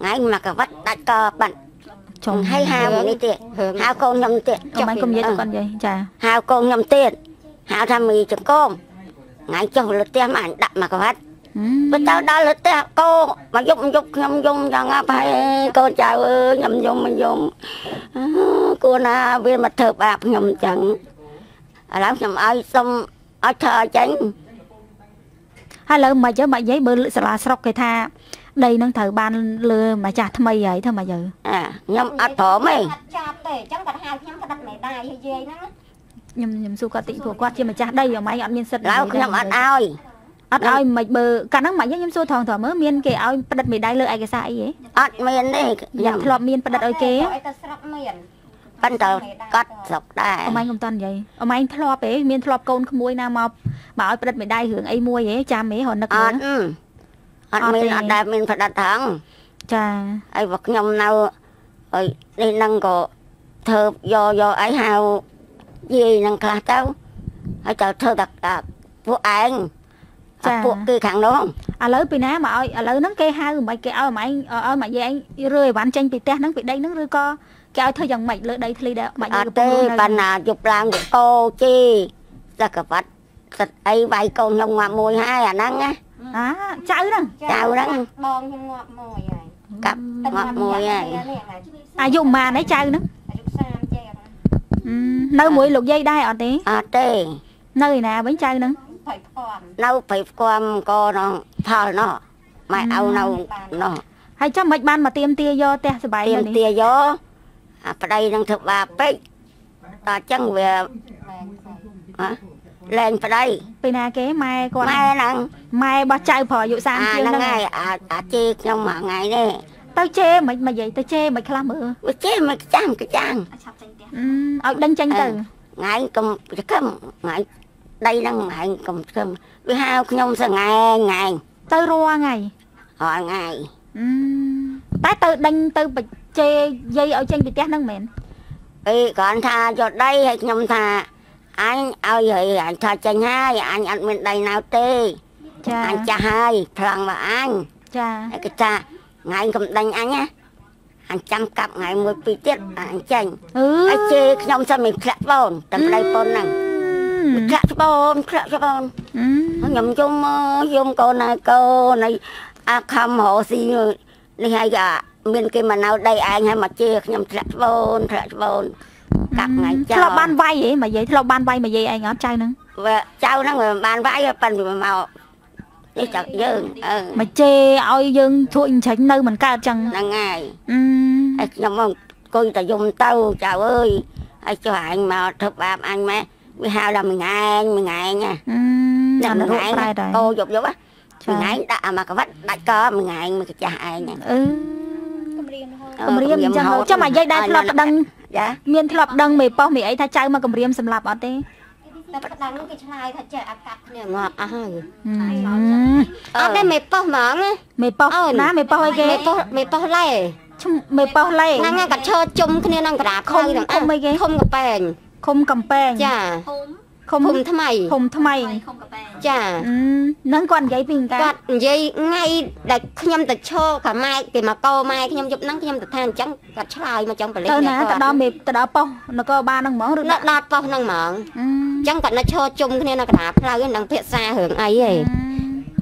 Speaker 3: ថ្ងៃមកកវ៉ាត់ដាច់កបាត់
Speaker 1: ចុង
Speaker 3: ហើយហៅមួយនេះទៀត
Speaker 4: រឿង
Speaker 3: ហៅកូនខ្ញុំទៀត
Speaker 1: អមិនកុំនិយាយទៅគាត់និយាយចា
Speaker 3: ហៅកូនខ្ញុំទៀតហៅថាមីចង្គមថ្ងៃចុះលើផ្ទះមកអញដាក់មកកវ៉ាត់ បើទៅដល់លើផ្ទះកោមកយប់យប់ខ្ញុំយំយ៉ាងណាប្រហែលកូនចៅអើយខ្ញុំយំមិនយំអឺគួរណាវាមកធ្វើបាបខ្ញុំអញ្ចឹងឥឡូវខ្ញុំឲ្យសុំឲ្យធ្វើឲ្យចេញ
Speaker 1: ហើយលើមិនទៅមកយាយបើសាលាស្រុកគេថាដីហ្នឹងត្រូវបានលើម្ចាស់ថ្មីហើយធ្វើមកយើ
Speaker 3: អាខ្ញុំអត់ព្រមទេ
Speaker 4: អត់ចាប់ទេអញ្ចឹងគាត់ហៅខ្ញុំក្តិតមេដាយឲ្យយាយហ្នឹង
Speaker 1: ខ្ញុំខ្ញុំសួរគាត់តិចព្រោះគាត់ជាម្ចាស់ដីអមឯងអត់មានសិទ្ធិ
Speaker 3: ឡើយខ្ញុំអត់ឲ្យ
Speaker 1: អត់ឲ្យមិនបើកាលហ្នឹងមកយាយខ្ញុំសួរថងថងមើលមានគេឲ្យផ្ដិតមេដាយលើឯកសារអីហ៎
Speaker 3: អត់មានទេខ
Speaker 1: យ៉ា
Speaker 3: ខ្ញុំ
Speaker 1: ធ្លាប់មានផ្ដិតឲ្យគេ
Speaker 4: ឲ្យទៅស្រុកមាន
Speaker 3: ប៉ុន្តែគាត់ស្រុកដែរ
Speaker 1: អមឯងកុំតន់និយាយអមឯងធ្លាប់ទេមានធ្លាប់កូនក្មួយណាមកមកឲ្យផ្ដិតមេដាយរឿងអីមួយហ៎ចាំហ៎រនឹក
Speaker 3: អ
Speaker 1: មើល
Speaker 3: ត់អត់មានអត់ដែលមានផ្ដិតថង
Speaker 1: ចា
Speaker 3: ហើយបើខ្ញុំនៅអីនេះនឹងក៏ធ្វើយកយកអីហៅយាយនឹងខ្លះទៅហើយទៅធ្វើតែតែពួកឯង អាពួកគឺខាងនោះ
Speaker 1: ឥឡូវពីណាមកឲ្យឥឡូវហ្នឹងគេហៅមិនគេឲ្យអមឯងឲ្យមកយាយឯងរឿយអីវ៉ាន់ចេញពីផ្ទះហ្នឹងពីដីហ្នឹងឬក៏គេឲ្យធ្វើយ៉ាងម៉េចលើដីធ្លីដែលមក
Speaker 3: អ
Speaker 1: យាយ
Speaker 3: ត់
Speaker 1: កំពុ
Speaker 3: ទេ
Speaker 1: ងរស់នៅ
Speaker 3: បណ្ណាយប់ឡើងទៅកោជីសកវត្តសិតអីវាយកូនខ្ញុំងាប់មួយហើយអាហ្នឹងណា
Speaker 1: អាចៅហ្នឹង
Speaker 3: ចៅហ្នឹង
Speaker 4: បងខ្ញុំងាប់មួយហើយ
Speaker 3: កាប់ងាប់មួយហើយ
Speaker 1: អាយុប៉ុន្មានហើយចៅហ្នឹង
Speaker 4: អាយុ30ចេះ
Speaker 1: អឺនៅមួយលោកយាយដែរអត់ទេ
Speaker 3: អត់ទេ
Speaker 1: នៅឯណាវិញចៅហ្នឹង
Speaker 4: ភ័យផ្គាំ
Speaker 3: នៅព្រៃផ្គាំក៏នោះផលនោះម៉ែឪនៅនោះ
Speaker 1: ហើយចាំមិនបានមកទៀមទាយកផ្ទះសបាយ
Speaker 3: ទៀម
Speaker 1: នេះ
Speaker 3: ទាយកអាប្តីនឹងធ្វើបាបពេកតអញ្ចឹងវាហ៎លែងប្តី
Speaker 1: ពីណាគេម៉ែគាត់
Speaker 3: ម៉ែហ្នឹង
Speaker 1: ម៉ែរបស់ចៅប្រុសអាយុ
Speaker 3: អា
Speaker 1: 30ជាង
Speaker 3: ហ្នឹង
Speaker 1: ហ្នឹង
Speaker 3: ហើយអាអាជេរខ្ញុំមួយថ្ងៃនេះ
Speaker 1: ទៅជេរមិនមកយាយទៅជេរមិនខ្លះមើល
Speaker 3: វាជេរមិនចាំកចាំង
Speaker 1: អឺឲ្យដឹងចាញ់ទៅ
Speaker 3: ថ្ងៃកុំស្គឹមថ្ងៃ ដីហ្នឹងថ្ងៃកុំស្គឹមវាហៅខ្ញុំសងែងថ្ងៃ
Speaker 1: ទៅរាល់ថ្ងៃ
Speaker 3: រាល់ថ្ងៃ
Speaker 1: អឺតែទៅដេញទៅបច្ចេយាយឲ្យចេញពីផ្ទះហ្នឹងមែន
Speaker 3: ពេលគ្រាន់ថាយកដីឲ្យខ្ញុំថាអញឲ្យឲ្យអញថាចេញហើយអញអត់មានដីណៅទេ
Speaker 1: ចា
Speaker 3: អញចាស់ហើយថ្លង់មកអញ
Speaker 1: ចា
Speaker 3: ហើយគេថាថ្ងៃកំដេញអញណាអញចាំកាប់ថ្ងៃមួយពីរទៀតអញចេញ
Speaker 1: អឺ
Speaker 3: ហើយជេរខ្ញុំសិនមិនធ្លាក់បូនតែប្តីបូនហ្នឹង ធ្លាក់ច្បូនធ្លាក់ច្បូន
Speaker 1: អឺ
Speaker 3: ខ្ញុំយំយំកូនហើយកូនហើយអាខំរកស៊ីនេះហើយក៏មានគេមកនៅដីឯងហើយមកជេរខ្ញុំធ្លាក់ច្បូនធ្លាក់ច្បូនកាប់ថ្ងៃចោល
Speaker 1: ធ្លាប់បានវាយហ៎មកយាយធ្លាប់បានវាយមកយាយឯងអត់ចៅហ្នឹង
Speaker 3: វាចៅហ្នឹងវាមិនបានវាយទេប៉ិនវាមកនេះចាក់យើងអឺ
Speaker 1: មកជេរឲ្យយើងធួចអញ្ចឹងនៅមិនកើតចឹង
Speaker 3: ហ្នឹងហើយ
Speaker 1: អឺ
Speaker 3: ហើយខ្ញុំមកអង្គុយតែយំទៅចៅអើយហើយចុះអញមកធ្វើបាបអញម៉ែ វាហៅថាមួយថ្ងៃមួយថ្ងៃណា
Speaker 1: អឺអនុរកប្រែដែរ
Speaker 3: កោយប់យប់
Speaker 1: ចា
Speaker 3: មួយថ្ងៃដាក់អាមកកវ៉ាត់ដាច់កមួយថ្ងៃមួយកចាស់ឯង
Speaker 1: អឺគម្រាមអញ្ចឹងចាំមកយាយដែរធ្លាប់ប្តឹង
Speaker 3: ចា
Speaker 1: មានធ្លាប់ដឹងមេប៉ោះមេអីថាចៅមកគម្រាមសម្លាប់អត់ទេ
Speaker 4: តែប្តឹងគេឆ្លើយថាចេះអាកាត់គ្នាងាប់អស់ហើយ
Speaker 1: អឺ
Speaker 4: អត់ទេមេប៉ោះហ្មង
Speaker 1: មេប៉ោះ
Speaker 4: អូន
Speaker 1: ណាមេប៉ោះអីគេ
Speaker 4: មេប៉ោះមេប៉ោះឡែ
Speaker 1: ឈ្មោះមេប៉ោះលេ
Speaker 4: ហ្នឹងហើយគាត់ឈរជុំគ្នានឹងក្រាប
Speaker 1: ឃុំ
Speaker 4: ហើយទាំង
Speaker 1: ឃុំអីគេ
Speaker 4: ឃុំកប៉ែង
Speaker 1: ឃុំកំពែង
Speaker 4: ចា
Speaker 1: ឃុំ
Speaker 4: ឃុំថ្មី
Speaker 1: ឃុំថ្មី
Speaker 2: ខំកបែង
Speaker 4: ចា
Speaker 1: អឺហ្នឹងគាត់និយាយពីកា
Speaker 4: គាត់និយាយថ្ងៃដែលខ្ញុំទៅឈរកាម៉ែគេមកកោម៉ែខ្ញុំយប់ហ្នឹងខ្ញុំទៅថាអញ្ចឹងគាត់ឆ្លើយមកចឹងបលិស
Speaker 1: ទៅណាទៅដល់មេទៅដល់ប៉ុស្តិ៍នគរបាលហ្នឹងហ្មងឬ
Speaker 4: នៅ
Speaker 1: ដាក់
Speaker 4: ដល់ប៉ុស្តិ៍ហ្នឹងហ្មង
Speaker 1: អឺ
Speaker 4: អញ្ចឹងគាត់នៅឈរជុំគ្នានៅកណ្ដាលផ្លូវហ្នឹងនឹងភាសារឿងអីហ៎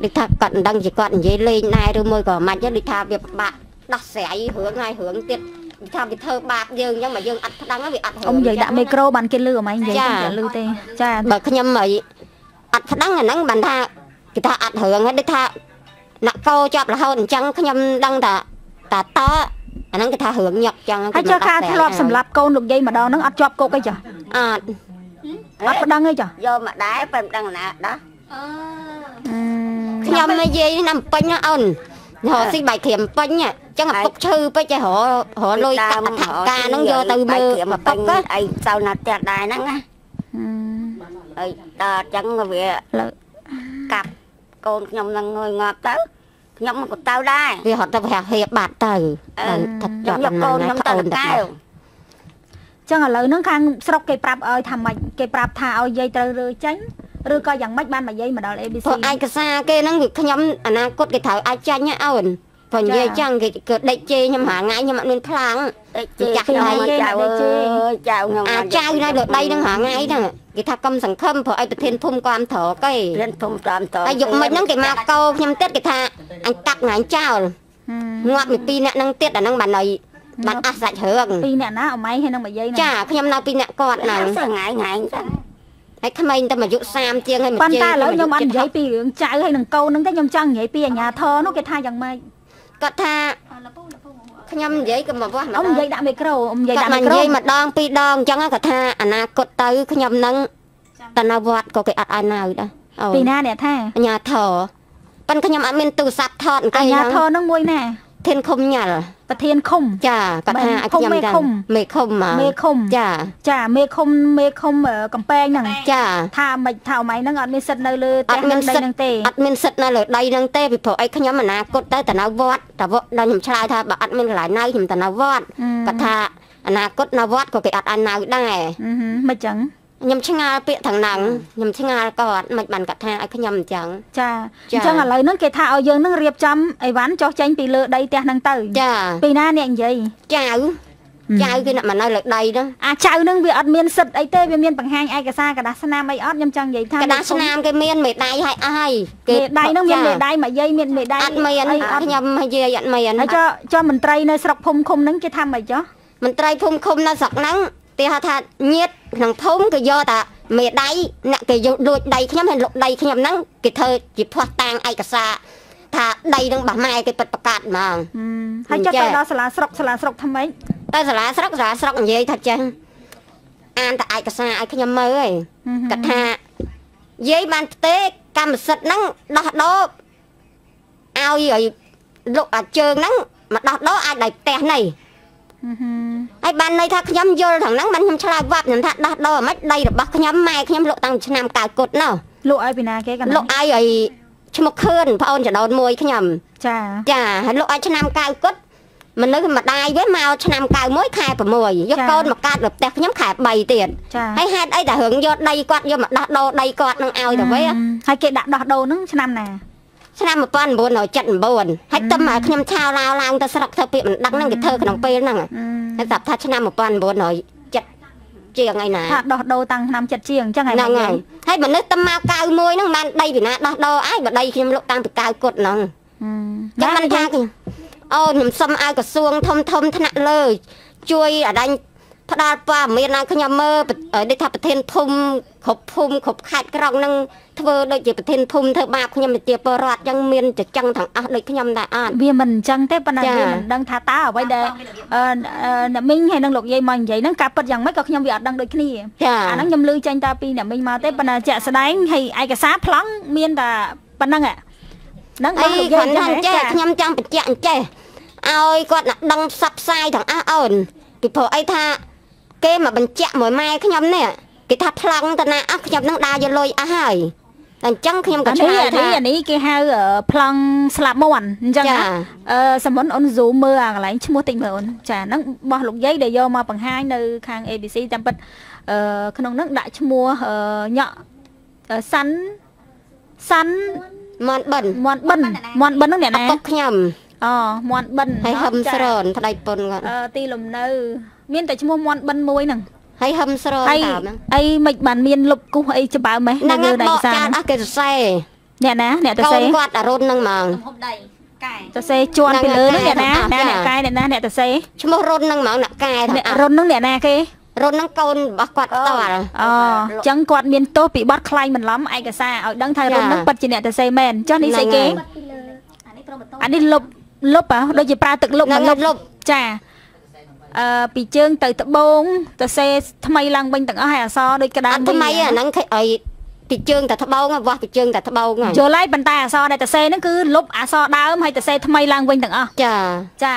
Speaker 4: ដូចថាគាត់មិនដឹងជាគាត់និយាយលេងដែរឬមួយក៏មិនទេដូចថាវាពិបាកដោះស្រាយរឿងហើយរឿងទៀតដូច ថាវាធ្វើបាបយើងអញ្ចឹងមកយើងអត់ប្តឹងហើយវាអត់រឿង
Speaker 1: អ៊ំនិយាយដាក់មីក្រូបានគេលឺអមឯងនិយាយ
Speaker 4: ចា
Speaker 1: ទៅលឺទេចា
Speaker 4: បើខ្ញុំអីអត់ប្តឹងអាហ្នឹងបានថាគេថាអត់រឿងហើយដូចថាអ្នកកោជាប់រហូតអញ្ចឹងខ្ញុំដឹងថាតាតអាហ្នឹងគេថារឿងញឹកអញ្ចឹង
Speaker 1: ហើយចុះការធ្លាប់សម្លាប់កូនលោកយាយម្ដងហ្នឹងអត់ជាប់គុកអីចា
Speaker 4: អត់
Speaker 1: អត់ប្តឹងអីចា
Speaker 3: យកមកដែរពេលមិនដឹងណាដោះ
Speaker 2: អឺ
Speaker 4: ខ្ញុំនិយាយណាំពេញណាអូន រកស៊ីបាយក្រៀមពេញអញ្ចឹងឪពុកឈឺពេកឯងរករលុយកាត់អត្ថការហ្នឹងយកទៅមើល
Speaker 3: មក
Speaker 4: ឪពុ
Speaker 3: ពេ
Speaker 4: ក
Speaker 3: ញ
Speaker 4: ក៏
Speaker 3: អីសៅណាត់ផ្ទះដែរហ្នឹងណាហើយតើអញ្ចឹងវា
Speaker 1: លើ
Speaker 3: កាប់កូនខ្ញុំនឹងងើយងាប់ទៅខ្ញុំក៏ទៅដែរ
Speaker 4: វាហត់ទៅប្រហៀបបាត់ទៅ
Speaker 3: អឺ
Speaker 4: ថា
Speaker 3: ខ្ញុំយកកូនខ្ញុំទៅតកែវ
Speaker 1: ចឹងឥឡូវហ្នឹងខាងស្រុកគេប្រាប់ឲ្យថាម៉េចគេប្រាប់ថាឲ្យយាយត្រូវរើចេញ ឬក៏យ៉ាងម៉េចបានមកយាយមកដល់ ABC
Speaker 4: ព្រោះឯកសារគេហ្នឹងគឺខ្ញុំអនាគតគេត្រូវអាចចាញ់ណាអូនព្រោះនិយាយចឹងគេគឺដេកជេរខ្ញុំរាល់ថ្ងៃខ្ញុំអត់មានខ្លាំង
Speaker 3: តិចជេរខ្ញុំមកចៅអើយចៅខ្ញុំ
Speaker 4: អាចៅនៅលើដីហ្នឹងរាល់ថ្ងៃហ្នឹងគេថាកុំសង្ឃឹមព្រោះឯប្រធានភូមិគាំទ្រគេ
Speaker 3: រៀនធំតាមត
Speaker 4: ហើយយកមិនហ្នឹងគេមកកោខ្ញុំទៀតគេថាអញកាត់ថ្ងៃចោលងាប់ពីពីរអ្នកហ្នឹងទៀតអាហ្នឹងបានឲ្យបានអស់សាច់រឿង
Speaker 1: ពីរអ្នកណាអម៉ៃហើយនឹងមកយាយណា
Speaker 4: ចាខ្ញុំនៅពីរអ្នកគាត់ហ្នឹង
Speaker 3: សថ្ងៃថ្ងៃចឹង
Speaker 4: ហើយក្មេងតែអាយុ30ជាងហើយមក
Speaker 1: ប៉ុន្ជេ
Speaker 4: រ
Speaker 1: តែឥឡូវខ្ញុំអត់និយាយពីរឿងចៅហើយនឹងកូនហ្នឹងទេខ្ញុំចង់និយាយពីអាញាធរនោះគេថាយ៉ាងម៉េច
Speaker 4: គាត់ថា
Speaker 2: លពូលពូ
Speaker 4: ខ្ញុំនិយាយក៏មកវាស់
Speaker 1: អ៊ំនិយាយដាក់មីក្រូអ៊ំនិយាយ
Speaker 4: គាត់
Speaker 1: ដាក់
Speaker 4: មក
Speaker 1: មី
Speaker 4: និ
Speaker 1: ក្រូ
Speaker 4: យាយម្ដងពីរដងអញ្ចឹងគាត់ថាអនាគតទៅខ្ញុំនឹងទៅនៅវត្តក៏គេអត់ឲ្យនៅដែរអូ
Speaker 1: ពីណាអ្នកថា
Speaker 4: អញ្ញាធរប៉ិនខ្ញុំអត់មានទូរស័ព្ទថត
Speaker 1: អា
Speaker 4: គេ
Speaker 1: ញា
Speaker 4: ហ្នឹង
Speaker 1: ធរហ្នឹងមួយណា
Speaker 4: ធានឃុំញ៉ាល់
Speaker 1: ប្រធានឃុំ
Speaker 4: ចាគាត់ថាឲ្យខ្ញុំ
Speaker 1: មេ
Speaker 4: ចា
Speaker 1: ឃុំ
Speaker 4: មេឃុំមក
Speaker 1: មេឃុំ
Speaker 4: ចា
Speaker 1: ចាមេឃុំមេឃុំអឺកំពែងហ្នឹង
Speaker 4: ចា
Speaker 1: ថាមិនថាអម៉ៃហ្នឹងអត់មានសិទ្ធនៅលើផ្ទះ
Speaker 4: អត់មាន
Speaker 1: នឹងដី
Speaker 4: សិទ្ធ
Speaker 1: ហ្នឹងទេ
Speaker 4: អត់មានសិទ្ធនៅលើដីហ្នឹងទេពីព្រោះអីខ្ញុំអនាគតទៅទៅនៅវត្តតែវត្តដល់ខ្ញុំឆ្លើយថាបើអត់មានកន្លែងនៅខ្ញុំទៅនៅវត្តគាត់ថាអនាគតនៅវត្តក៏គេអត់ឲ្យនៅដែរ
Speaker 1: អឺហឹមមិនចឹង
Speaker 4: ខ្ញុំឆ្ងល់ពាក្យទាំងហ្នឹងខ្ញុំឆ្ងល់គាត់មិនបានគាត់ថាឲ្យខ្ញុំអញ្ចឹង
Speaker 1: ចា
Speaker 4: ចា
Speaker 1: អញ្ចឹងឥឡូវហ្នឹងគេថាឲ្យយើងហ្នឹងរៀបចំអីវ៉ាន់ចុះចេញពីលើដីផ្ទះហ្នឹងទៅ
Speaker 4: ចា
Speaker 1: ពីណាអ្នកនិយាយ
Speaker 4: ចៅចៅគេអ្នកមកនៅលើដីហ្នឹង
Speaker 1: អាចៅហ្នឹងវាអត់មានសិទ្ធអីទេវាមានបង្ហាញឯកសារกระดาษស្នាមអីអត់ខ្ញុំចង់និយាយថា
Speaker 4: កដាស្នាមគេមានមេដៃឲ្យអស់ហើយ
Speaker 1: មេដៃហ្នឹងមាន
Speaker 4: ចា
Speaker 1: មេដៃមកយាយមានមេដៃ
Speaker 4: អត់មាន
Speaker 1: អីអត់
Speaker 4: ខ្ញុំនិយាយអត់មាន
Speaker 1: ហើយចុះចុះមន្ត្រីនៅស្រុកភូមិឃុំហ្នឹងគេថាម៉េចចុះ
Speaker 4: មន្ត្រីភូមិឃុំនៅស្រុកហ្នឹង គេហៅថាញាតក្នុងភូមិគេយកតាមេដៃអ្នកគេយកលួចដីខ្ញុំហើយលុកដីខ្ញុំហ្នឹងគេធ្វើជាភ័ស្តុតាងឯកសារថាដីហ្នឹងរបស់ម៉ែគេពិតប្រកាសហ្មង
Speaker 1: ហឹមហើយចុះ
Speaker 4: ចា
Speaker 1: ទៅដល់សាលាស្រុកសាលាស្រុកថាម៉េច
Speaker 4: ទៅសាលាស្រុកសាលាស្រុកនិយាយថាចេះអានតែឯកសារឲ្យខ្ញុំមើលឯង
Speaker 1: ហឹម
Speaker 4: គាត់ថាយាយបានផ្ទេរកម្មសិទ្ធិហ្នឹងដោះដូរឲ្យឲ្យលោកអាជើងហ្នឹងមកដោះដូរអាចដោយផ្ទះនេះ
Speaker 1: ហឹមហឹម
Speaker 4: ហើយបានន័យថាខ្ញុំយល់ថងហ្នឹងបានខ្ញុំឆ្លើយវាប់ខ្ញុំថាដោះដូរអាម៉េចដីរបស់ខ្ញុំម៉ែខ្ញុំលក់តាំងឆ្នាំ90គុតណោះ
Speaker 1: លក់ឲ្យពីណាគេកណ្ល
Speaker 4: ក់ឲ្យឲ្យឈ្មោះខឿនប្អូនចដូនមួយខ្ញុំ
Speaker 1: ចា
Speaker 4: ចាហើយលក់ឲ្យឆ្នាំ90គុតមនុស្សម្ដាយវិញមកឆ្នាំ91ខែ6យកកូនមកកាត់លើផ្ទះខ្ញុំខែ3ទៀត
Speaker 1: ចា
Speaker 4: ហើយហេតុអីតែរឿងយកដីគាត់យកមកដោះដូរដីគាត់នឹងឲ្យទៅវិញ
Speaker 1: ហើយគេដាក់ដោះដូរហ្នឹងឆ្នាំណា
Speaker 4: ឆ្នាំ1979ហើយទឹកមកខ្ញុំឆាវឡាវឡើងទៅស្រុកធ្វើពាក្យមិនដឹងហ្នឹងគេធ្វើក្នុងពេលហ្នឹង
Speaker 1: ហឹម
Speaker 4: ហើយស្រាប់ថាឆ្នាំ1907ជាងឯណា
Speaker 1: ថាដោះដូរតាំងឆ្នាំចិត្តជាងអញ្ចឹង
Speaker 4: ហ្នឹងហើយហើយមនុស្សទៅមក91ហ្នឹងមិនដីពីណាដោះដូរអីបើដីខ្ញុំលក់តាំងពី90គុតហ្នឹង
Speaker 1: ចឹ
Speaker 4: ចឹងមិនថាគេអូខ្ញុំសុំឲ្យក្រសួងធំធំថ្នាក់លើជួយអដាញ់ផ្ដល់ព័ត៌មានឲ្យខ្ញុំមើលឲ្យដូចថាប្រធានភូមិគ្រប់ភូមិគ្រប់ខេត្តក្រុងហ្នឹង ធ្វើដូចជាប្រធានភូមិធ្វើបាបខ្ញុំជាពលរដ្ឋចឹងមានចចឹងទាំងអស់ដូចខ្ញុំដែរអត់
Speaker 1: វាមិនអញ្ចឹងទេប៉ុន្តែ
Speaker 4: ចា
Speaker 1: វាមិនដឹងថាតើអ្វីដែលអឺអឺអ្នកមីងហើយនឹងលោកយាយមកនិយាយហ្នឹងការពិតយ៉ាងម៉េចក៏ខ្ញុំវាអត់ដឹងដូចគ្នា
Speaker 4: ចា
Speaker 1: អាហ្នឹងខ្ញុំឮចេញតែពីអ្នកមីងមកទេប៉ុន្តែជាក់ស្ដែងហើយឯកសារប្លង់មានតែប៉ុណ្្នឹងហ៎ហ្នឹង
Speaker 4: អី
Speaker 1: លោក
Speaker 4: គ្យារា
Speaker 1: យ
Speaker 4: ន់តែ
Speaker 1: អញ្ចឹ
Speaker 4: ចេះ
Speaker 1: ងហ៎
Speaker 4: ខ្ញុំចង់បញ្ជាក់អញ្ចេះឲ្យគាត់ណាដឹងផ្សព្វផ្សាយទាំងអស់អូនពីព្រោះអីថាគេមកបញ្ជាក់មួយម៉ែខ្ញុំនេះគេថាប្លង់តាណាអស់ខ្ញុំនឹងដើរយកលុយអស់ហើយ តែអញ្ចឹងខ្ញុំក៏
Speaker 1: អា
Speaker 4: ឆ្នេះលើយ
Speaker 1: អា
Speaker 4: ថា
Speaker 1: នេះអានេះគេហៅអឺប្លង់ស្លាប់មន់អញ្ចឹង
Speaker 4: ចា
Speaker 1: ណាអឺសមុនអូន zoom មើលអាកន្លែងឈ្មោះតិចមើលអូនចាហ្នឹងបោះលោកយាយដែលយកមកបង្ហាញនៅខាង ABC តាមពិតអឺក្នុងហ្នឹងដាក់ឈ្មោះអឺញក់អឺសាន់សាន់
Speaker 4: មន់បិន
Speaker 1: មន់បិនមន់បិនហ្នឹងអ្នកណា
Speaker 4: ពុកខ្ញុំ
Speaker 1: អូមន់បិន
Speaker 4: ហើយហឹម
Speaker 1: ចា
Speaker 4: ស្រនប្តីពុនគាត់
Speaker 1: អឺទីលំនៅ មានតែឈ្មោះមន់បិនមួយហ្នឹង
Speaker 4: ហើយហឹមស្រន
Speaker 1: អី
Speaker 4: តាមហ្នឹង
Speaker 1: អីមិនបានមានលុបគូសអីច្បាស់ម៉េះនៅ
Speaker 4: ហ្នឹង
Speaker 1: លើ
Speaker 4: ហើយ
Speaker 1: ដៃ
Speaker 4: បក
Speaker 1: សា
Speaker 4: ចាន
Speaker 1: ន
Speaker 4: អស់គេសរសេរ
Speaker 1: អ្នកណាអ្នកត
Speaker 4: កូ
Speaker 1: សេ
Speaker 4: នគាត់អរុនហ្នឹងហ្មង
Speaker 2: ហូបដីកែ
Speaker 1: តសេជន់ពីលើហ្នឹងអ្នកណា
Speaker 4: ហ្នឹង
Speaker 1: ណា
Speaker 4: ហើយ
Speaker 1: អ្នកកាយអ្នកណាអ្នកតសេ
Speaker 4: ឈ្មោះរុនហ្នឹងហ្មងអ្នកកែ
Speaker 1: អ្នក
Speaker 4: ថា
Speaker 1: រុនហ្នឹងអ្នកណាគេ
Speaker 4: រុនហ្នឹងកូនរបស់គាត់ផ្ទាល់
Speaker 1: អូអញ្ចឹងគាត់មានទោសពីបទខ្លាញ់បន្លំឯកសារឲ្យដឹងថា
Speaker 4: ចា
Speaker 1: រុនហ្នឹងពិតជាអ្នកតសេមែនចុះនេះស្អីគេ
Speaker 4: ហ្នឹង
Speaker 2: អានេះព្រមបន្ទោ
Speaker 1: អានេះលុបលុបហ៎ដូចជាប្រើទឹកលុប
Speaker 4: ហ្នឹង
Speaker 1: មកលុប
Speaker 4: លុប
Speaker 1: ចា អឺពីជើងទៅត្បូងតសេថ្មីឡើងវិញទាំងអស់ហើយអសរដូចក្តាម
Speaker 4: អត់ថ្មីទេអាហ្នឹងគេឲ្យពីជើងតែត្បូងហ្នឹងវាស់ពីជើងតែត្បូងហ្នឹង
Speaker 1: យល់ហើយប៉ុន្តែអសរដែលតសេហ្នឹងគឺលុបអសរដើមហើយតសេថ្មីឡើងវិញទាំងអស់
Speaker 4: ចា
Speaker 1: ចា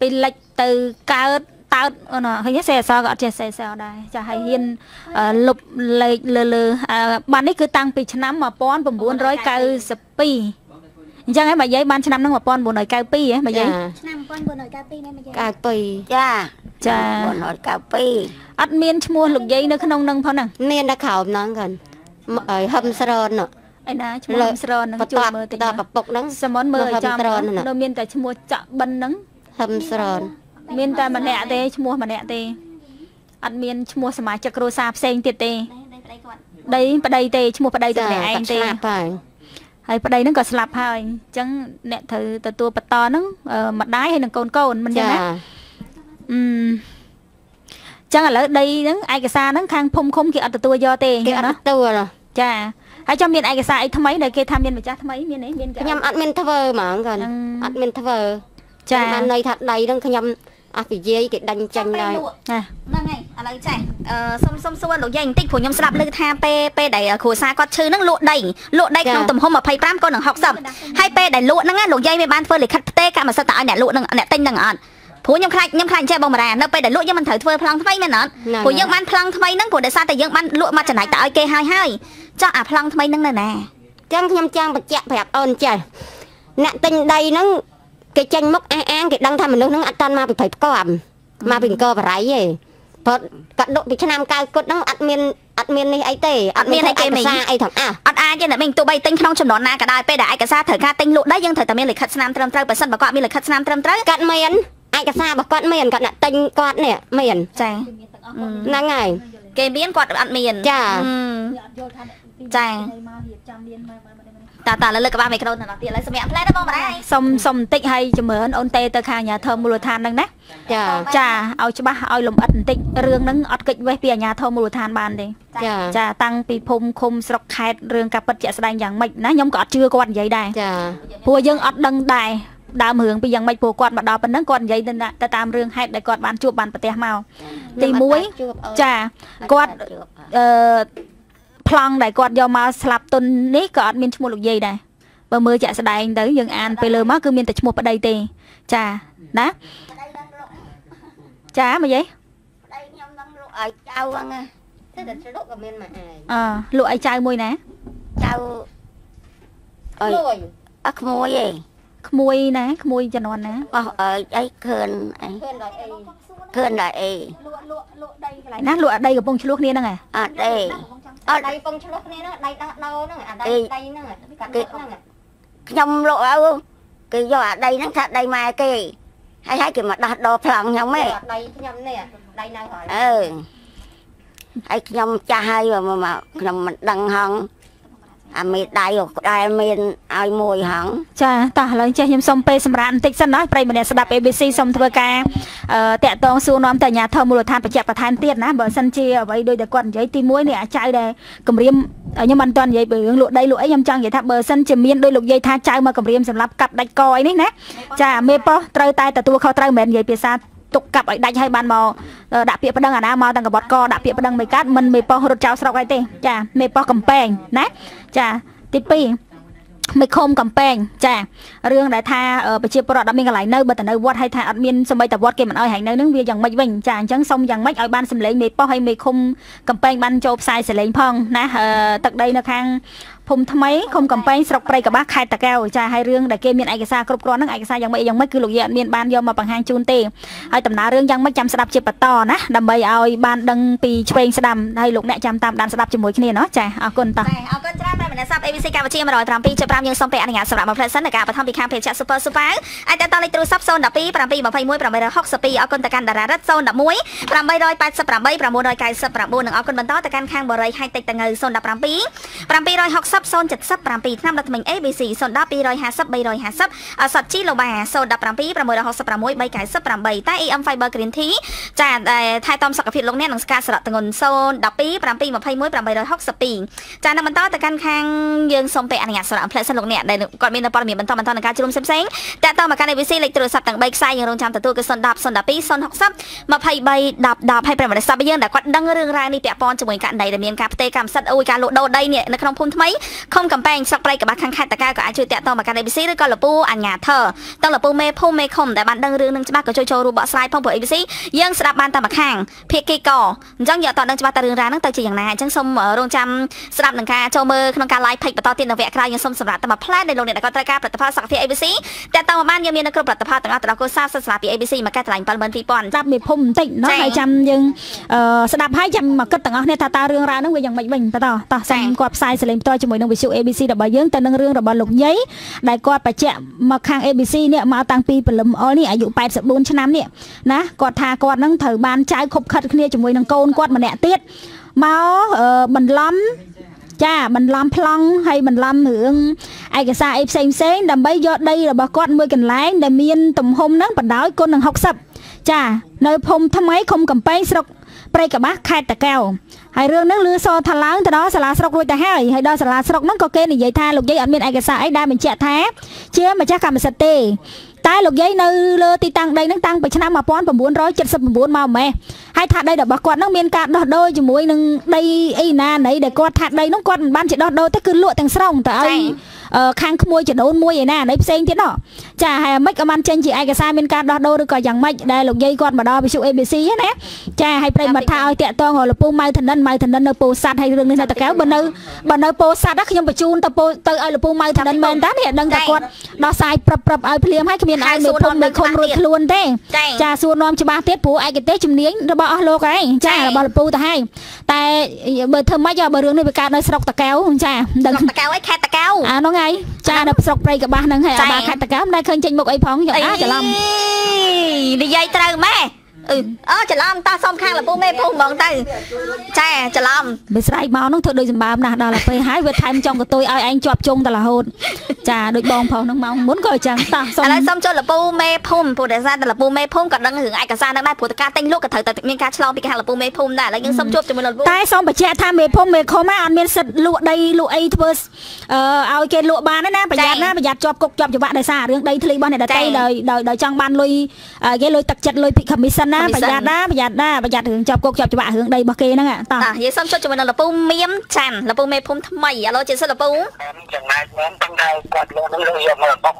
Speaker 1: ពីលិចទៅកើតតើតអូនឃើញទេសេអសរក៏អត់ចេះសេអសរដែរចាហើយហ៊ានអឺលុបលេខលើលើអឺបាននេះគឺតាំងពីឆ្នាំ1992 អញ្ចឹងហើយបើយាយបានឆ្នាំហ្នឹង1992ហ៎បើយាយ
Speaker 2: ឆ្នាំ1992នេះមកយាយ
Speaker 4: កាយពី
Speaker 3: ចា
Speaker 1: ចា
Speaker 3: 1992
Speaker 1: អត់មានឈ្មោះលោកយាយនៅក្នុងហ្នឹងផងហ្នឹង
Speaker 4: មានតែក្រោមហ្នឹងគាត់ឲ្យហឹមស្រននោះ
Speaker 1: ឯណាឈ្មោះស្រនហ្នឹង
Speaker 4: បន្ជួ
Speaker 1: យ
Speaker 4: ទាប់
Speaker 1: មើលតិច
Speaker 4: ដល់
Speaker 1: មើល
Speaker 4: ពពុកហ្នឹង
Speaker 1: សមុនមើលឲ្យចំ
Speaker 4: ហឹមស្រនហ្នឹង
Speaker 1: នៅមានតែឈ្មោះចាក់បិនហ្នឹង
Speaker 4: ហឹមស្រន
Speaker 1: មានតែម្នាក់ទេឈ្មោះម្នាក់ទេអត់មានឈ្មោះសមាជិកគ្រួសារផ្សេងទៀតទេ
Speaker 2: ដីប្តីគាត់
Speaker 1: ដីប្តីទេឈ្មោះប្តីតែម្នាក់ឯងទេ
Speaker 4: ស្លាប់ហើយ
Speaker 1: ហើយប្តីហ្នឹងក៏ស្លាប់ហើយអញ្ចឹងអ្នកត្រូវទទួលបន្តហ្នឹងអឺម្ដាយហើយនឹងកូនកូនមិនចឹង
Speaker 4: ចា
Speaker 1: ណាអឺចឹងឥឡូវដីហ្នឹងឯកសារហ្នឹងខាងភូមិឃុំគេអត់ទទួលយកទេ
Speaker 4: គេអ
Speaker 1: ណា
Speaker 4: ត់ទទួល
Speaker 1: ចាហើយចាំមានឯកសារអីថ្មីដែលគេថាមានម្ចាស់ថ្មីមានទេមានគេ
Speaker 4: ខ្ញុំអត់មានធ្វើហ្មងគាត់
Speaker 1: ហ្នឹង
Speaker 4: អត់មានធ្វើ
Speaker 1: ចា
Speaker 4: បានន័យថាដីហ្នឹងខ្ញុំ អស់ពីយាយគេដេញចេញដែរ
Speaker 1: ណា
Speaker 2: ហ្នឹងហើយឥឡូវចេះអឺសុំសុំសួរលោកយាយបន្តិចព្រោះខ្ញុំស្ដាប់ឮថាពេលពេលដែលគ្រួសារគាត់ឈឺហ្នឹងលក់ដីលក់ដីក្នុងទំហំ25ក៏នឹង60ហើយពេលដែលលក់ហ្នឹងណាលោកយាយមានបានធ្វើលិខិតផ្ទេរកម្មសិទ្ធិទៅឲ្យអ្នកលក់ហ្នឹងអ្នកទិញហ្នឹងអត់ព្រោះខ្ញុំខ្លាចខ្ញុំខ្លាចចេះបងបារានៅពេលដែលលក់យើងមិនត្រូវធ្វើប្លង់ថ្មីមែនអត់
Speaker 4: ហ្នឹង
Speaker 2: ព្រោះយើងបានប្លង់ថ្មីហ្នឹងព្រោះដោយសារតែយើងបានលក់មកចំណែកទៅឲ្យគេហើយហើយចុះអាប្លង់ថ្មីហ្នឹងនៅណា
Speaker 4: ចឹងខ្ញុំចង់បញ្ជាក់ប្រាប់អូនចេះអ្នកទិញដីហ្នឹង គេចេញមុខអះអាងគេដឹងថាមនុស្សហ្នឹងអត់តាន់មកពីព្រៃផ្គាំមកពីអង្គរបរៃទេព្រោះគាត់ដុកពីឆ្នាំ90គុតហ្នឹងអត់មានអត់មាននេះអីទេអត់មានឯកសារអីទាំងអស់
Speaker 2: អត់អាចទេអ្នកមីងទោះបីទិញក្នុងចំនួនណាក៏ដោយពេលដែលឯកសារត្រូវការទិញលក់ដីយើងត្រូវតែមានលិខិតស្នាមត្រឹមត្រូវបើសិនបើគាត់មានលិខិតស្នាមត្រឹមត្រូវ
Speaker 4: គាត់មានឯកសាររបស់គាត់មានគាត់អ្នកទិញគាត់នេះមាន
Speaker 2: ចា
Speaker 4: ហ្នឹងហើយ
Speaker 2: គេមានគាត់អត់មាន
Speaker 4: ចា
Speaker 2: ហឹមចា តាតាលើកក្បាលមីក្រូនៅដល់ទៀតឥឡូវសម្រាប់ផ្លែទៅបងបារាយ
Speaker 1: សុំសុំបន្តិចហើយចម្រើនអូនទេទៅខាងអាជ្ញាធរមូលដ្ឋានហ្នឹងណា
Speaker 4: ចា
Speaker 1: ចាឲ្យច្បាស់ឲ្យលំអិតបន្តិចរឿងហ្នឹងអត់កិច្ចវេះពីអាជ្ញាធរមូលដ្ឋានបានទេ
Speaker 4: ចា
Speaker 1: ចាតាំងពីភូមិឃុំស្រុកខេត្តរឿងការពិតជាក់ស្ដែងយ៉ាងម៉េចណាខ្ញុំក៏អត់ជឿគាត់និយាយដែរ
Speaker 4: ចា
Speaker 1: ព្រោះយើងអត់ដឹងដែរដើមរឿងពីយ៉ាងម៉េចព្រោះគាត់មកដល់ប៉ុណ្ណឹងគាត់និយាយទៅណាទៅតាមរឿងហេតុដែលគាត់បានជួបបានប្រទះមកទី1ចាគាត់អឺ ប្លង់ដែលគាត់យកមកស្លាប់ទុននេះក៏អត់មានឈ្មោះលោកយាយដែរបើមើលជាក់ស្ដែងទៅយើងអានពេលលើមកគឺមានតែឈ្មោះប្តីទេចាណាចាមកយាយ
Speaker 3: ប្តីខ្ញុំនឹងលក់ឲ្យចៅហ្នឹងណា
Speaker 4: តែតែជ្រុកក៏មានមកឯង
Speaker 1: អលក់ឲ្យចៅមួយណា
Speaker 3: ចៅអើយ
Speaker 4: លួយ
Speaker 3: អត់ក្មួយទេ
Speaker 1: ក្មួយណាក្មួយជំនាន់ណា
Speaker 3: បោះអើយអីខឿនអី
Speaker 4: ឃើញដល់អី
Speaker 3: ខឿនដល់អី
Speaker 1: ណាលក់ឲ្យដីកំពុងឆ្លោះគ្នាហ្នឹងហ៎
Speaker 3: អត់ទេ
Speaker 4: អត់ ដៃពងឆ្លុះគ្នាហ្នឹងដៃដោះដោហ្នឹងអាដៃដៃហ្នឹងកាត់ហ្នឹង
Speaker 3: ខ្ញុំលក់ឲ្យគេយកអាដីហ្នឹងថាដីម៉ែគេហើយហើយគេមកដោះដោប្លង់ខ្ញុំឯង
Speaker 4: ដៃខ្ញុំនេះដៃនៅហើយ
Speaker 3: អឺហើយខ្ញុំចាស់ហើយមកមកខ្ញុំមិនដឹងហង អាមេដៃក៏ដែលមានឲ្យមួយហង
Speaker 1: ចាតោះឥឡូវចេះខ្ញុំសុំពេលសម្រាប់បន្តិចសិនណាប្រិយម្នាក់ស្ដាប់ ABC សុំធ្វើការអឺតាក់ទងសួរនាំទៅអាជ្ញាធរមូលដ្ឋានបញ្ជាក់បន្ថែមទៀតណាបើសិនជាអ្វីដូចតែគាត់និយាយទី1នេះអាចៅដែលគម្រាមខ្ញុំមិនទាន់និយាយពីរឿងលក់ដីលក់អីខ្ញុំចង់និយាយថាបើសិនជាមានដោយលោកយាយថាចៅមកគម្រាមសម្រាប់កាប់ដាច់កអីនេះណាចាមេប៉ុស្តិ៍ត្រូវតែទទួលខុសត្រូវមិនមែននិយាយភាសា ទុកកាប់ឲ្យដាច់ឲ្យបានមកដាក់ពាក្យប្តឹងអាណាមកទាំងកបត់កដាក់ពាក្យប្តឹងមិនកាត់មិនមេប៉ុស្តិ៍រត់ចោលស្រុកអីទេចាមេប៉ុស្តិ៍កំពែងណាចាទី2មេឃុំកំពែងចារឿងដែលថាអឺប្រជាពលរដ្ឋអត់មានកន្លែងនៅបើតែនៅវត្តហើយថាអត់មានសម្បីតែវត្តគេមិនអោយហើយនៅនឹងវាយ៉ាងម៉េចវិញចាអញ្ចឹងសូមយ៉ាងម៉េចឲ្យបានសម្លេងមេប៉ុស្តិ៍ហើយមេឃុំកំពែងបានចូលផ្សាយសម្លេងផងណាអឺទឹកដីនៅខាង ភូមិថ្មីឃុំកំពែងស្រុកព្រៃកបាស់ខេត្តតាកែវចាហើយរឿងដែលគេមានឯកសារគ្រប់គ្រាន់ហ្នឹងឯកសារយ៉ាងម៉េចយ៉ាងម៉េចគឺលោកយាយអត់មានបានយកមកបង្ហាញជូនទេហើយដំណើររឿងយ៉ាងម៉េចចាំស្ដាប់ជាបន្តណាដើម្បីឲ្យបានដឹងពីឆ្វេងស្ដាំហើយលោកអ្នកចាំតាមដានស្ដាប់ជាមួយគ្នាណោះចាអរគុណតោះ
Speaker 2: ចាអរគុណច្រើនប្រិយមិត្ត អ្នកស្ដាប់ ABC កម្ពុជា107.5យើងសូមពេលអនុញ្ញាតសម្រាប់មកផ្លែសិននៃការបន្ថែមពីខាង Page Super Super អាចតតលេខទូរស័ព្ទ012 721 862អរគុណទៅកាន់តារារិទ្ធ011 888 999និងអរគុណបន្តទៅកាន់ខាងបរិយហៃតិចតងៅ017 760 077ឆ្នាំរដ្ឋមិញ ABC 012 250 350អសតជីឡូបា017 666 398តែ EM Fiber Green Tea ចាដែលថែទាំសុខភាពលោកអ្នកនិងស្ការសារៈទងន់012 721 862ចានៅបន្តទៅកាន់ខាងយើងសូមពេលអនុញ្ញាតសម្រាប់ផ្លែសិនលោកអ្នកដែលគាត់មានព័ត៌មានបន្តបន្តនឹងការជ្រុំផ្សេងៗតាក់ទងមកកាន់ ABC លេខទូរស័ព្ទទាំង3ខ្សែយើងរងចាំទទួលគឺ010 012 060 23 10 10ហើយប្រិយមិត្តសាប់យើងដែលគាត់ដឹងរឿងរ៉ាវនេះពាក់ព័ន្ធជាមួយករណីដែលមានការផ្ទេរកម្មសិទ្ធិអូយការលក់ដូរដីនេះនៅក្នុងភូមិថ្មីខុំកំពែងស្រុកព្រៃកបាស់ខាងខេត្តតាកែវក៏អាចជួយតាក់ទងមកកាន់ ABC ឬក៏លពូអញ្ញាធរទាំងលពូមេភូមិមេឃុំដែលបានដឹងរឿងនឹងច្បាស់ក៏ជួយចូលរួមបកស្រាយផងព្រោះ ABC យើងស្ដាប់បានតែម្ខាងភាគីកអញ្ចឹងយើងអត់ដឹងច្បាស់តើរឿងរ៉ាវហ្នឹងទៅជាយ៉ាងណាអញ្ចឹងសូមរងចាំស្ដាប់នឹងការចូលមើលក្នុងការ live page បន្តទៀតនៅវគ្គក្រោយយើងសូមសម្រាប់តែមួយផ្លែដែលលោកអ្នកដែលគាត់ត្រូវការផលិតផលសុខភាព ABC តាក់ទងមកបានយើងមាននៅគ្រប់ផលិតផលទាំងអស់ទៅដល់គូសាសិស្សសាលាពី ABC មួយកែតម្លៃ72000
Speaker 1: ស្ដាប់មេភូមិបន្តិចណោះ
Speaker 2: ចា៎
Speaker 1: ហើយចាំយើងអឺស្ដាប់ហើយចាំមកគិតទាំងអស់គ្នាថាតើរឿងរ៉ាវហ្នឹងវាយ៉ាងម៉េចវិញតើតោះតោះសូមគាត់ផ្សាយសលេងផ្ទាល់ជាមួយនឹង Visu ABC របស់យើងទៅនឹងរឿងរបស់លោកញីដែលគាត់បញ្ជាក់មកខាង ABC នេះមកតាំងពីព្រលឹមអល់នេះអាយុ84ឆ្នាំនេះណាគាត់ថាគាត់ហ្នឹងត្រូវបានចៅខົບខិតគ្នាជាមួយនឹងកូនគាត់ម្នាក់ទៀតមកអឺបន្លំ ចាបន្លំប្លង់ហើយបន្លំរឿងឯកសារអីផ្សេងផ្សេងៗដើម្បីយកដីរបស់គាត់មួយកន្លែងដែលមានទំហំហ្នឹងបណ្ដោយគុណនឹង60ចានៅភូមិថ្មីឃុំកំពែងស្រុកព្រៃកបាស់ខេត្តតាកែវហើយរឿងហ្នឹងលឺសថាឡើងទៅដល់សាលាស្រុករួចទៅហើយហើយដល់សាលាស្រុកហ្នឹងក៏គេនិយាយថាលោកយាយអត់មានឯកសារអីដែលបញ្ជាក់ថាជាម្ចាស់កម្មសិទ្ធិទេតែលោកយាយនៅលើទីតាំងដីហ្នឹងតាំងពីឆ្នាំ1979មកម្ម៉េះ ហើយថាដីរបស់គាត់ហ្នឹងមានការដោះដូរជាមួយនឹងដីអីណាណីដែលគាត់ថាដីហ្នឹងគាត់មិនបានជាដោះដូរទេគឺលក់ទាំងស្រុងទៅឲ្យ
Speaker 2: ចា៎
Speaker 1: អឺខាងក្មួយចដូនមួយឯណាណីផ្សេងទៀតណោះចាហើយអាម៉េចក៏បានចេញជាឯកសារមានការដោះដូរឬក៏យ៉ាងម៉េចដែលលោកយាយគាត់មកដល់វិសុ ABC ហ្នឹងណាចាហើយប្រិយមិត្តថាឲ្យតាក់តងរលពូម៉ៅធនិនម៉ៅធនិននៅពោធិ៍សាត់ហើយរឿងនេះនៅតកៅបើនៅបើនៅពោធិ៍សាត់ណាខ្ញុំបញ្ជូនទៅពោធិ៍ទៅឲ្យលពូម៉ៅធនិនមែនតានេះដឹងតែគាត់ដោះស្រាយប្រាប់ប្រាប់ឲ្យភ្លាមហើយគ្មានឲ្យមេភូមិមេឃុំរួចខ្លួនទេ
Speaker 2: ចា៎
Speaker 1: ចាសួរនាំច្បាស់ទៀតព្រោះឯកទេសជំនាញរបស់អស់លោកហើយចា
Speaker 2: ចា៎
Speaker 1: របស់លពូទៅហើយតែបើធ្វើម៉េចបើរឿងនេះវាកើតនៅស្រុកតកៅចាដឹង
Speaker 2: ស្រុកតកៅឯខេត្តតកៅ
Speaker 1: អាហ្នឹងហើយចានៅស្រុកព្រៃកបាស់ហ្នឹងហើយ
Speaker 2: ចា៎
Speaker 1: អាបាខេត្តតកៅមិនដែលឃើញចេញមុខអីផងយ៉ាងណាច្រឡំ
Speaker 2: និយាយត្រូវម៉ែ អឺអូច្រឡំតោះសុំខាងលពូមេភូមិហ្មងទៅចាច្រឡំ
Speaker 1: វាស្រែកមកហ្នឹងធ្វើដូចសម្បើមណាស់ដល់ទៅពេលហើយវាថែមចុងកតុយឲ្យឯងជាប់ជុងតរហូតចាដូចបងផងហ្នឹងមកមុនក៏អញ្ចឹងតោះសុំ
Speaker 2: ឥឡូវសុំចូលលពូមេភូមិព្រោះតែសារតែលពូមេភូមិក៏ដឹងរឿងឯកសារហ្នឹងដែរព្រោះតែការទិញលក់ក៏ត្រូវតែមានការឆ្លងពីខាងលពូមេភូមិដែរឥឡូវយើងសុំជួបជាមួយលពូ
Speaker 1: តែសូមបញ្ជាក់ថាមេភូមិមេឃុំហ្នឹងអត់មានសិទ្ធិលក់ដីលក់អីធ្វើអឺឲ្យគេលក់បានទេណាប្រយ័ត្នណាប្រយ័ត្នជាប់គុកជាប់ច្បាប់ដោយសាររឿងដីធ្លីរបស់អ្នកដទៃដោយដោយដោយចង់បានលុយអឺគេលុយទឹកចិត្តលុយពី commission ណាប្រយ័ត្នណាប្រយ័ត្នណាប្រយ័ត្នរឿងជាប់គុកជាប់ច្បាប់រឿងដីរបស់គេហ្នឹងតោះ
Speaker 2: តាយើងសុំជួបជាមួយនឹងលពូមៀមច័ន្ទលពូមេភូមិថ្មីឥឡូវជាសិស្សលពូ
Speaker 5: ចំណែកមែនប៉ុន្តែគាត់លោកនឹងលើយកមករបស់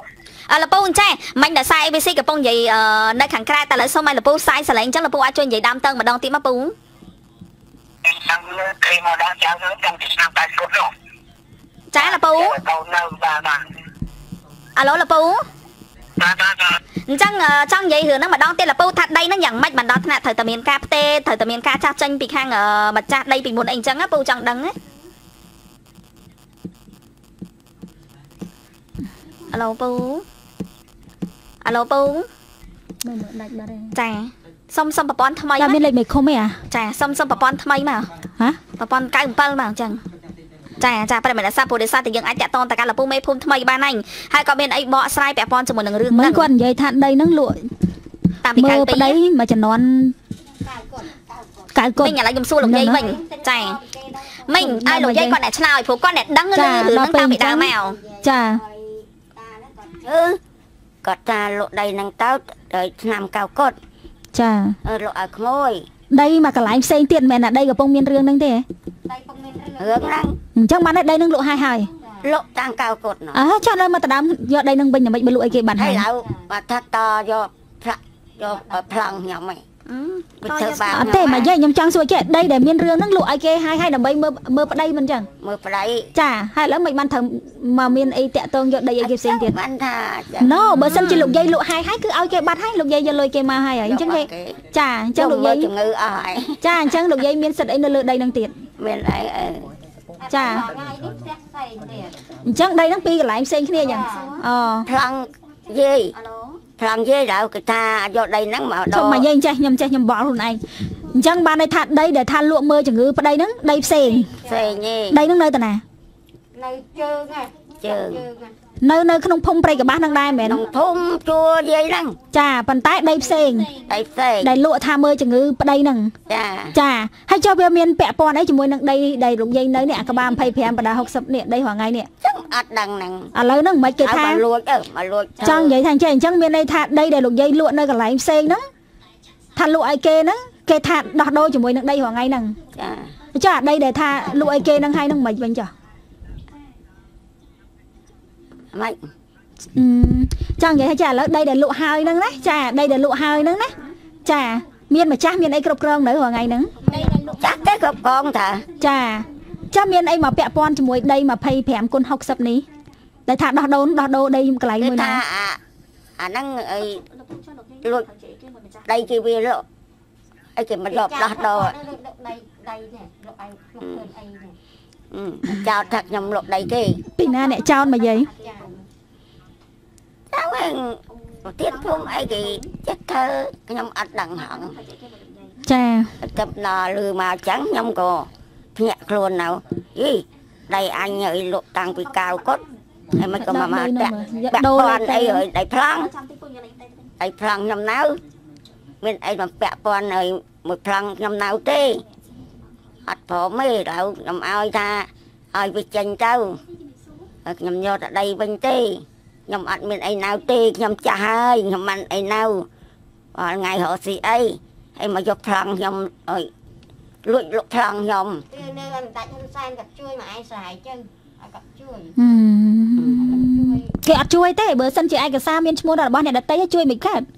Speaker 2: អឺលពូអញ្ចេះមិញដល់សារ ABC កំពុងនិយាយអឺនៅខាងក្រៅតែឥឡូវសុំឲ្យលពូផ្សាយសលេងអញ្ចឹងលពូអាចជួយនិយាយដើមតឹងម្ដងទៀតមកពូ
Speaker 5: តាមលើគេមកដល់ចៅទៅតាំងពីឆ្នាំ80នោះ
Speaker 2: ចាលពូ
Speaker 5: ទៅនៅបាទបាទ
Speaker 2: អាឡូលពូ
Speaker 5: បាទបាទបាទ
Speaker 2: អញ្ចឹងអឺចង់និយាយរឿងហ្នឹងម្ដងទៀតលពូថាដីហ្នឹងយ៉ាងម៉េចបានដល់ថ្នាក់ត្រូវតែមានការផ្ទេរត្រូវតែមានការចាស់ចេញពីខាងអឺម្ចាស់ដីពីមុនអីអញ្ចឹងណាពូចង់ដឹងណាអាឡូពូអាឡូពូ
Speaker 1: មើលមើលដាច់បាត់ហើយ
Speaker 2: ចាសុំសុំប្រព័ន្ធថ្មី
Speaker 1: តែ
Speaker 2: មក
Speaker 1: មានលេខមេឃុំទេអា
Speaker 2: ចាសុំសុំប្រព័ន្ធថ្មីមក
Speaker 1: ហ៎
Speaker 2: ប្រព័ន្ធ97មកអញ្ចឹង ចាចាប្រិយមិត្តសាស្ត្រពុទ្ធិសាស្ត្រតែយើងអាចតាក់ទងទៅកាន់លពូមេភូមិថ្មីបានហើយហើយក៏មានអីបកស្រាយពាក់ព័ន្ធជាមួយនឹងរឿង
Speaker 1: មិ
Speaker 2: ហ្នឹង
Speaker 1: នគាត់និយាយថាដីហ្នឹងលក់
Speaker 2: តាមពី
Speaker 1: មើ
Speaker 2: កៅ
Speaker 1: ល
Speaker 2: ពី
Speaker 1: ប្តីមួយចំនួនកៅគុត
Speaker 2: មិញឥឡូវខ្ញុំសួរលោកយាយវិញចាមិញឲ្យលោកយាយគាត់អ្នកឆ្លើយព្រោះគាត់អ្នកដឹងរឿង
Speaker 1: ចា
Speaker 2: រឿង
Speaker 1: ដល់
Speaker 2: ហ្នឹងតាំងពី
Speaker 1: ពេល
Speaker 2: ដើម
Speaker 1: អញ្ចឹ
Speaker 2: មក
Speaker 1: ងចា
Speaker 3: អឺគាត់ថាលក់ដីហ្នឹងទៅដល់ឆ្នាំកៅកុដ
Speaker 1: ចា
Speaker 3: អឺលក់ឲ្យក្មួយ
Speaker 1: ដីមកកន្លែងផ្សេងទៀតមិនមែនថាដីកំពុងមានរឿងហ្នឹងទេ
Speaker 3: រឿងហ្នឹង
Speaker 1: អញ្ចឹងបានតែដីហ្នឹងលក់ហើយហើយ
Speaker 3: អលក់តាំងកៅកុដនោះ
Speaker 1: អើចុះដល់មកតដើមយកដីនឹងវិញដើម្បីបើលក់អីគេបាន
Speaker 3: ហើ
Speaker 1: ហើយយ
Speaker 3: ឡៅបើថាតយកប្រាក់យកប្លង់ខ្ញុំហី វាធ្វើបាប
Speaker 1: អត់ទេមកយាយខ្ញុំចង់សួរចេះដីដែលមានរឿងហ្នឹងលក់ឲ្យគេហើយហើយដើម្បីមើលមើលប្តីមិនចឹង
Speaker 3: មើលប្តី
Speaker 1: ចាហើយឥឡូវមិនបានត្រូវមកមានអីតាក់តងយកដីឲ្យគេផ្សេងទៀត
Speaker 3: បានថា
Speaker 1: ណូបើសិនជាលោកយាយលក់ហើយហើយគឺឲ្យគេបាត់ហើយលោកយាយយកលុយគេមកហើយហើយអញ្ចឹងយាយចាអញ្ចឹងលោកយាយ
Speaker 3: ជំងឺអស់ហើយ
Speaker 1: ចាអញ្ចឹងលោកយាយមានសិទ្ធិអីនៅលើដីហ្នឹងទៀត
Speaker 3: មានអីអឺ
Speaker 1: ចាអញ្ចឹងដីហ្នឹងពីរកន្លែងផ្សេងគ្នាអញ្ចឹងអូ
Speaker 3: ប្លង់យាយ ប្លង់យាយដល់គេថាយកដីហ្នឹងមកដ
Speaker 1: ជុំមកយាយចេះខ្ញុំចេះខ្ញុំបកខ្លួនឯងអញ្ចឹងបានន័យថាដីដែលថាលក់មើលជំងឺប្តីហ្នឹងដីផ្សេង
Speaker 3: ផ្សេងទេ
Speaker 1: ដីហ្នឹងនៅតាណា
Speaker 4: នៅជើងហ่ะ
Speaker 3: ជើង
Speaker 4: ជើងហ่ะ
Speaker 1: នៅនៅក្នុងភូមិព្រៃកបាស់ហ្នឹងដែរមែន
Speaker 3: ក្នុងភូមិជួយាយហ្នឹង
Speaker 1: ចាប៉ុន្តែដីផ្សេង
Speaker 3: ដីផ្សេង
Speaker 1: ដែលលក់ថាមើលជំងឺប្តីហ្នឹង
Speaker 3: ចា
Speaker 1: ចាហើយចុះវាមានពាក់ព័ន្ធអីជាមួយនឹងដីដែលលោកយាយនៅនេះអាក្បាល25បដា60នេះដីរងថ្ងៃនេះ
Speaker 3: ចឹងអត់ដឹងហ្នឹង
Speaker 1: ឥឡូវហ្នឹងមិនគេ
Speaker 3: ហើយ
Speaker 1: ថា
Speaker 3: មកលួចទៅមកលួចទៅ
Speaker 1: ចង់និយាយថាអញ្ចឹងអញ្ចឹងមានន័យថាដីដែលលោកយាយលក់នៅកន្លែងផ្សេងហ្នឹងថាលក់ឲ្យគេហ្នឹងគេថាដោះដូរជាមួយនឹងដីរងថ្ងៃហ្នឹង
Speaker 3: ចា
Speaker 1: ចុះអាដីដែលថាលក់ឲ្យគេហ្នឹងហើយហ្នឹងមិនវិញចុះ
Speaker 3: ម៉េច
Speaker 1: អឺចង់និយាយថាចាឥឡូវដីដែលលក់ហើយហ្នឹងណាចាដីដែលលក់ហើយហ្នឹងណាចាមានម្ចាស់មានអីគ្រប់គ្រងនៅរងថ្ងៃហ្នឹង
Speaker 3: ចាស់ទេគ្រប់កងថា
Speaker 1: ចាចាំមានអីមកពាក់ព័ន្ធជាមួយដី25គុណ60នេះដែលថាដោះដូរដោះដូរដីកន្លែង
Speaker 3: គេ
Speaker 1: មួយ
Speaker 3: ថា
Speaker 1: ណា
Speaker 3: អាអាហ្នឹងអីលួចដីគេវាលក់អីគេមកយកដោះដូរ
Speaker 4: ដីដីនេះលោកឯងខ្ញុំឃើញអីនេះ
Speaker 3: អឺ ចោតថាខ្ញុំលក់ដីគេ
Speaker 1: ពីណាអ្នកចោនមកយាយ
Speaker 4: ចា
Speaker 3: តែវិញប្រធានភូមិអីគេចេះធ្វើខ្ញុំអត់ដឹងហង
Speaker 1: ចា
Speaker 3: តែដល់លឺមកអញ្ចឹងខ្ញុំក៏ភ្ញាក់ខ្លួននៅយីដៃអញឲ្យលក់តាំងពីកៅកុដហើយមិនក៏មកមកតាក់បាក់ពាន់អីហើយដៃប្លង់ដៃប្លង់ខ្ញុំនៅមានអីមកពាក់ព័ន្ធហើយមួយប្លង់ខ្ញុំនៅទេ អត់ព្រមទេដល់ខ្ញុំឲ្យថាឲ្យវាចេញទៅហើយខ្ញុំយកតែដីវិញទេខ្ញុំអត់មានអីនៅទេខ្ញុំចាស់ហើយខ្ញុំមិនអីនៅរាល់ថ្ងៃរកស៊ីអីហើយមកយកប្លង់ខ្ញុំអើយលួចលក់ប្លង់ខ្ញុំ
Speaker 4: គឺនៅមិនដាច់ហ៊ុនសែនគាត់ជួយមកឯងស្រ័យចឹងឲ្យគាត់ជួយ
Speaker 1: ហឹមគេអត់ជួយទេបើសិនជាឯកសារមានឈ្មោះរបស់អ្នកដតីឲ្យជួយមិនកើត
Speaker 4: អញ្ចឹងមិន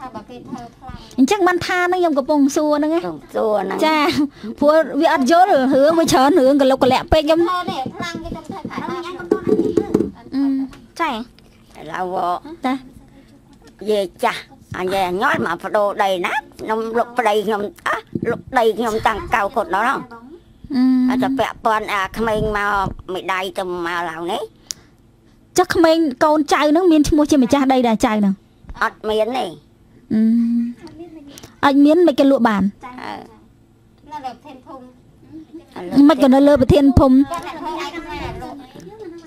Speaker 4: ថាបើគេធ្វើខ្លាំង
Speaker 1: អញ្ចឹងបានថាហ្នឹងខ្ញុំកំពុងសួរហ្នឹងណា
Speaker 3: ខ្ញុំសួរហ្នឹង
Speaker 1: ចាព្រោះវាអត់យល់រឿងវាច្រើនរឿងកលុកកលាក់ពេកខ្ញុំ
Speaker 4: ធ្វើនេះខ្លាំងគេទៅធ្វើខែដល់អញក៏
Speaker 2: ចា
Speaker 3: ឥឡូវ
Speaker 1: តា
Speaker 3: យាយចាស់អញយាយញ៉ាំមកបដូរដីណាខ្ញុំលុកប្តីខ្ញុំអះលុកដីខ្ញុំតាំងកៅគាត់ដល់ហ្នឹងហើយតែពាក់ព័ន្ធអាក្មេងមកមិនដៃទៅមកឡើងនេះ
Speaker 1: ចុះក្មេងកូនចៅហ្នឹងមានឈ្មោះជាម្ចាស់ដីដែរចៅហ្នឹង
Speaker 3: អត់មានទេ
Speaker 1: អឺអាចមានមិនគេលក់បាន
Speaker 3: អើ
Speaker 4: នៅលើធានភូមិ
Speaker 3: ឥឡូវ
Speaker 1: មិនក៏នៅលើប្រធានភូមិ
Speaker 4: គាត់អ្នកធ្វើឯកសារលោក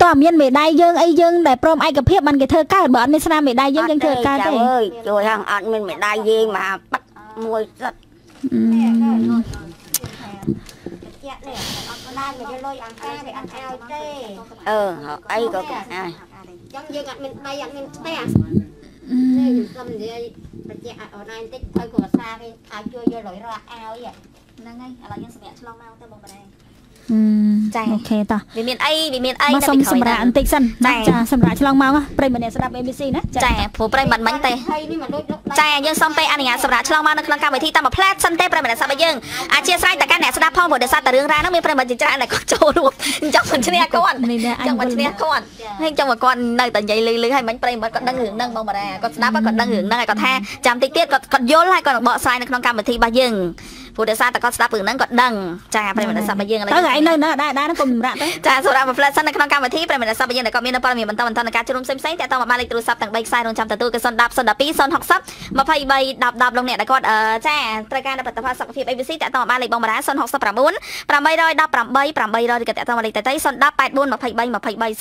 Speaker 1: តើមានមេដាយយើងអីយើងដែលព្រមឯកភាពបានគេធ្វើកើតបើអត់មានស្នាមមេដាយយើងយើងធ្វើកើតទេ
Speaker 3: ចៅអើយជួយហងអត់មានមេដៃយាយមកបាត់មួយសិត
Speaker 1: អឺ
Speaker 4: ជាក់នេះអត់បានមកយកលុយអង្គការគេអត់ឲ្យទេ
Speaker 3: អឺអីក៏អើ
Speaker 4: អញ្ចឹងយើងអត់មានដីអត់មានផ្ទះ នេះខ្ញុំសុំនិយាយបញ្ជាក់ឲ្យអូនឯងតិចឲ្យគ្រួសារគេឲ្យជួយយកលុយរកឲ្យ
Speaker 2: ហ្នឹងហើយឥឡូវយើងសម្រាប់ឆ្លងមកទៅបងប្អូន
Speaker 1: អឺ
Speaker 2: ចា
Speaker 1: អូខេតោះ
Speaker 2: វាមានអីវាមានអី
Speaker 1: មកសុំសម្រាប់បន្តិចសិន
Speaker 2: ចា
Speaker 1: ណាចាសម្រាប់ឆ្លងមកប្រិយមិត្តអ្នកស្ដាប់ ABC ណា
Speaker 2: ចាព្រោះប្រិយមិត្តមិញទេ
Speaker 4: ហើយនេះមកលុយលុយ
Speaker 2: ចាយើងសូមពេលអនុញ្ញាតសម្រាប់ឆ្លងមកនៅក្នុងកម្មវិធីតាមមួយផ្លែតសិនទេប្រិយមិត្តអ្នកស្ដាប់របស់យើងអធិស្ឋានតែកាន់អ្នកស្ដាប់ផងព្រោះដោយសារតែរឿងរ៉ាវហ្នឹងមានប្រិយមិត្តជាច្រើនដែលគាត់ចូលរួមអញ្ចឹងមិនឈ្នះគាត់
Speaker 1: នេះនេះអ
Speaker 2: ច
Speaker 1: ញ
Speaker 2: ង់មកឈ្នះគាត់ហើយចង់មកគាត់នៅតែនិយាយលឺលឺហើយមិញប្រិយមិត្តគាត់ដឹងរឿងហ្នឹងបងបារាគាត់ស្ដាប់ហើយគាត់ដឹងរឿងហ្នឹងហើយគាត់ថាចាំតិចទៀតគាត់គាត់យល់ហើយគាត់នឹងបកស្រាយនៅក្នុងកម្មវិធីរបស់យើង ព្រោះដោយសារតែគាត់ស្ដាប់រឿងហ្នឹងគាត់ដឹងចាប្រិយមិត្តអ្នកស្ដាប់របស់យើងឥឡូវ
Speaker 1: ទៅឯងនៅណាដែរដែរកុំសម្រាប់ទៅ
Speaker 2: ចាសម្រាប់មួយផ្លែសិននៅក្នុងកម្មវិធីប្រិយមិត្តអ្នកស្ដាប់របស់យើងដែលគាត់មាននៅព័ត៌មានបន្តបន្តនៃការជួបជុំផ្សេងៗតាក់ទងមកបានលេខទូរស័ព្ទទាំង3ខ្សែរងចាំទទួលគឺ010 012 060 23 10 10លោកអ្នកដែលគាត់អឺចាត្រូវការនៅផលិតផលសុខភាព ABC តាក់ទងមកបានលេខបងបារា069 818 800ឬក៏តាក់ទងមកលេខតៃតៃ010 84 23 23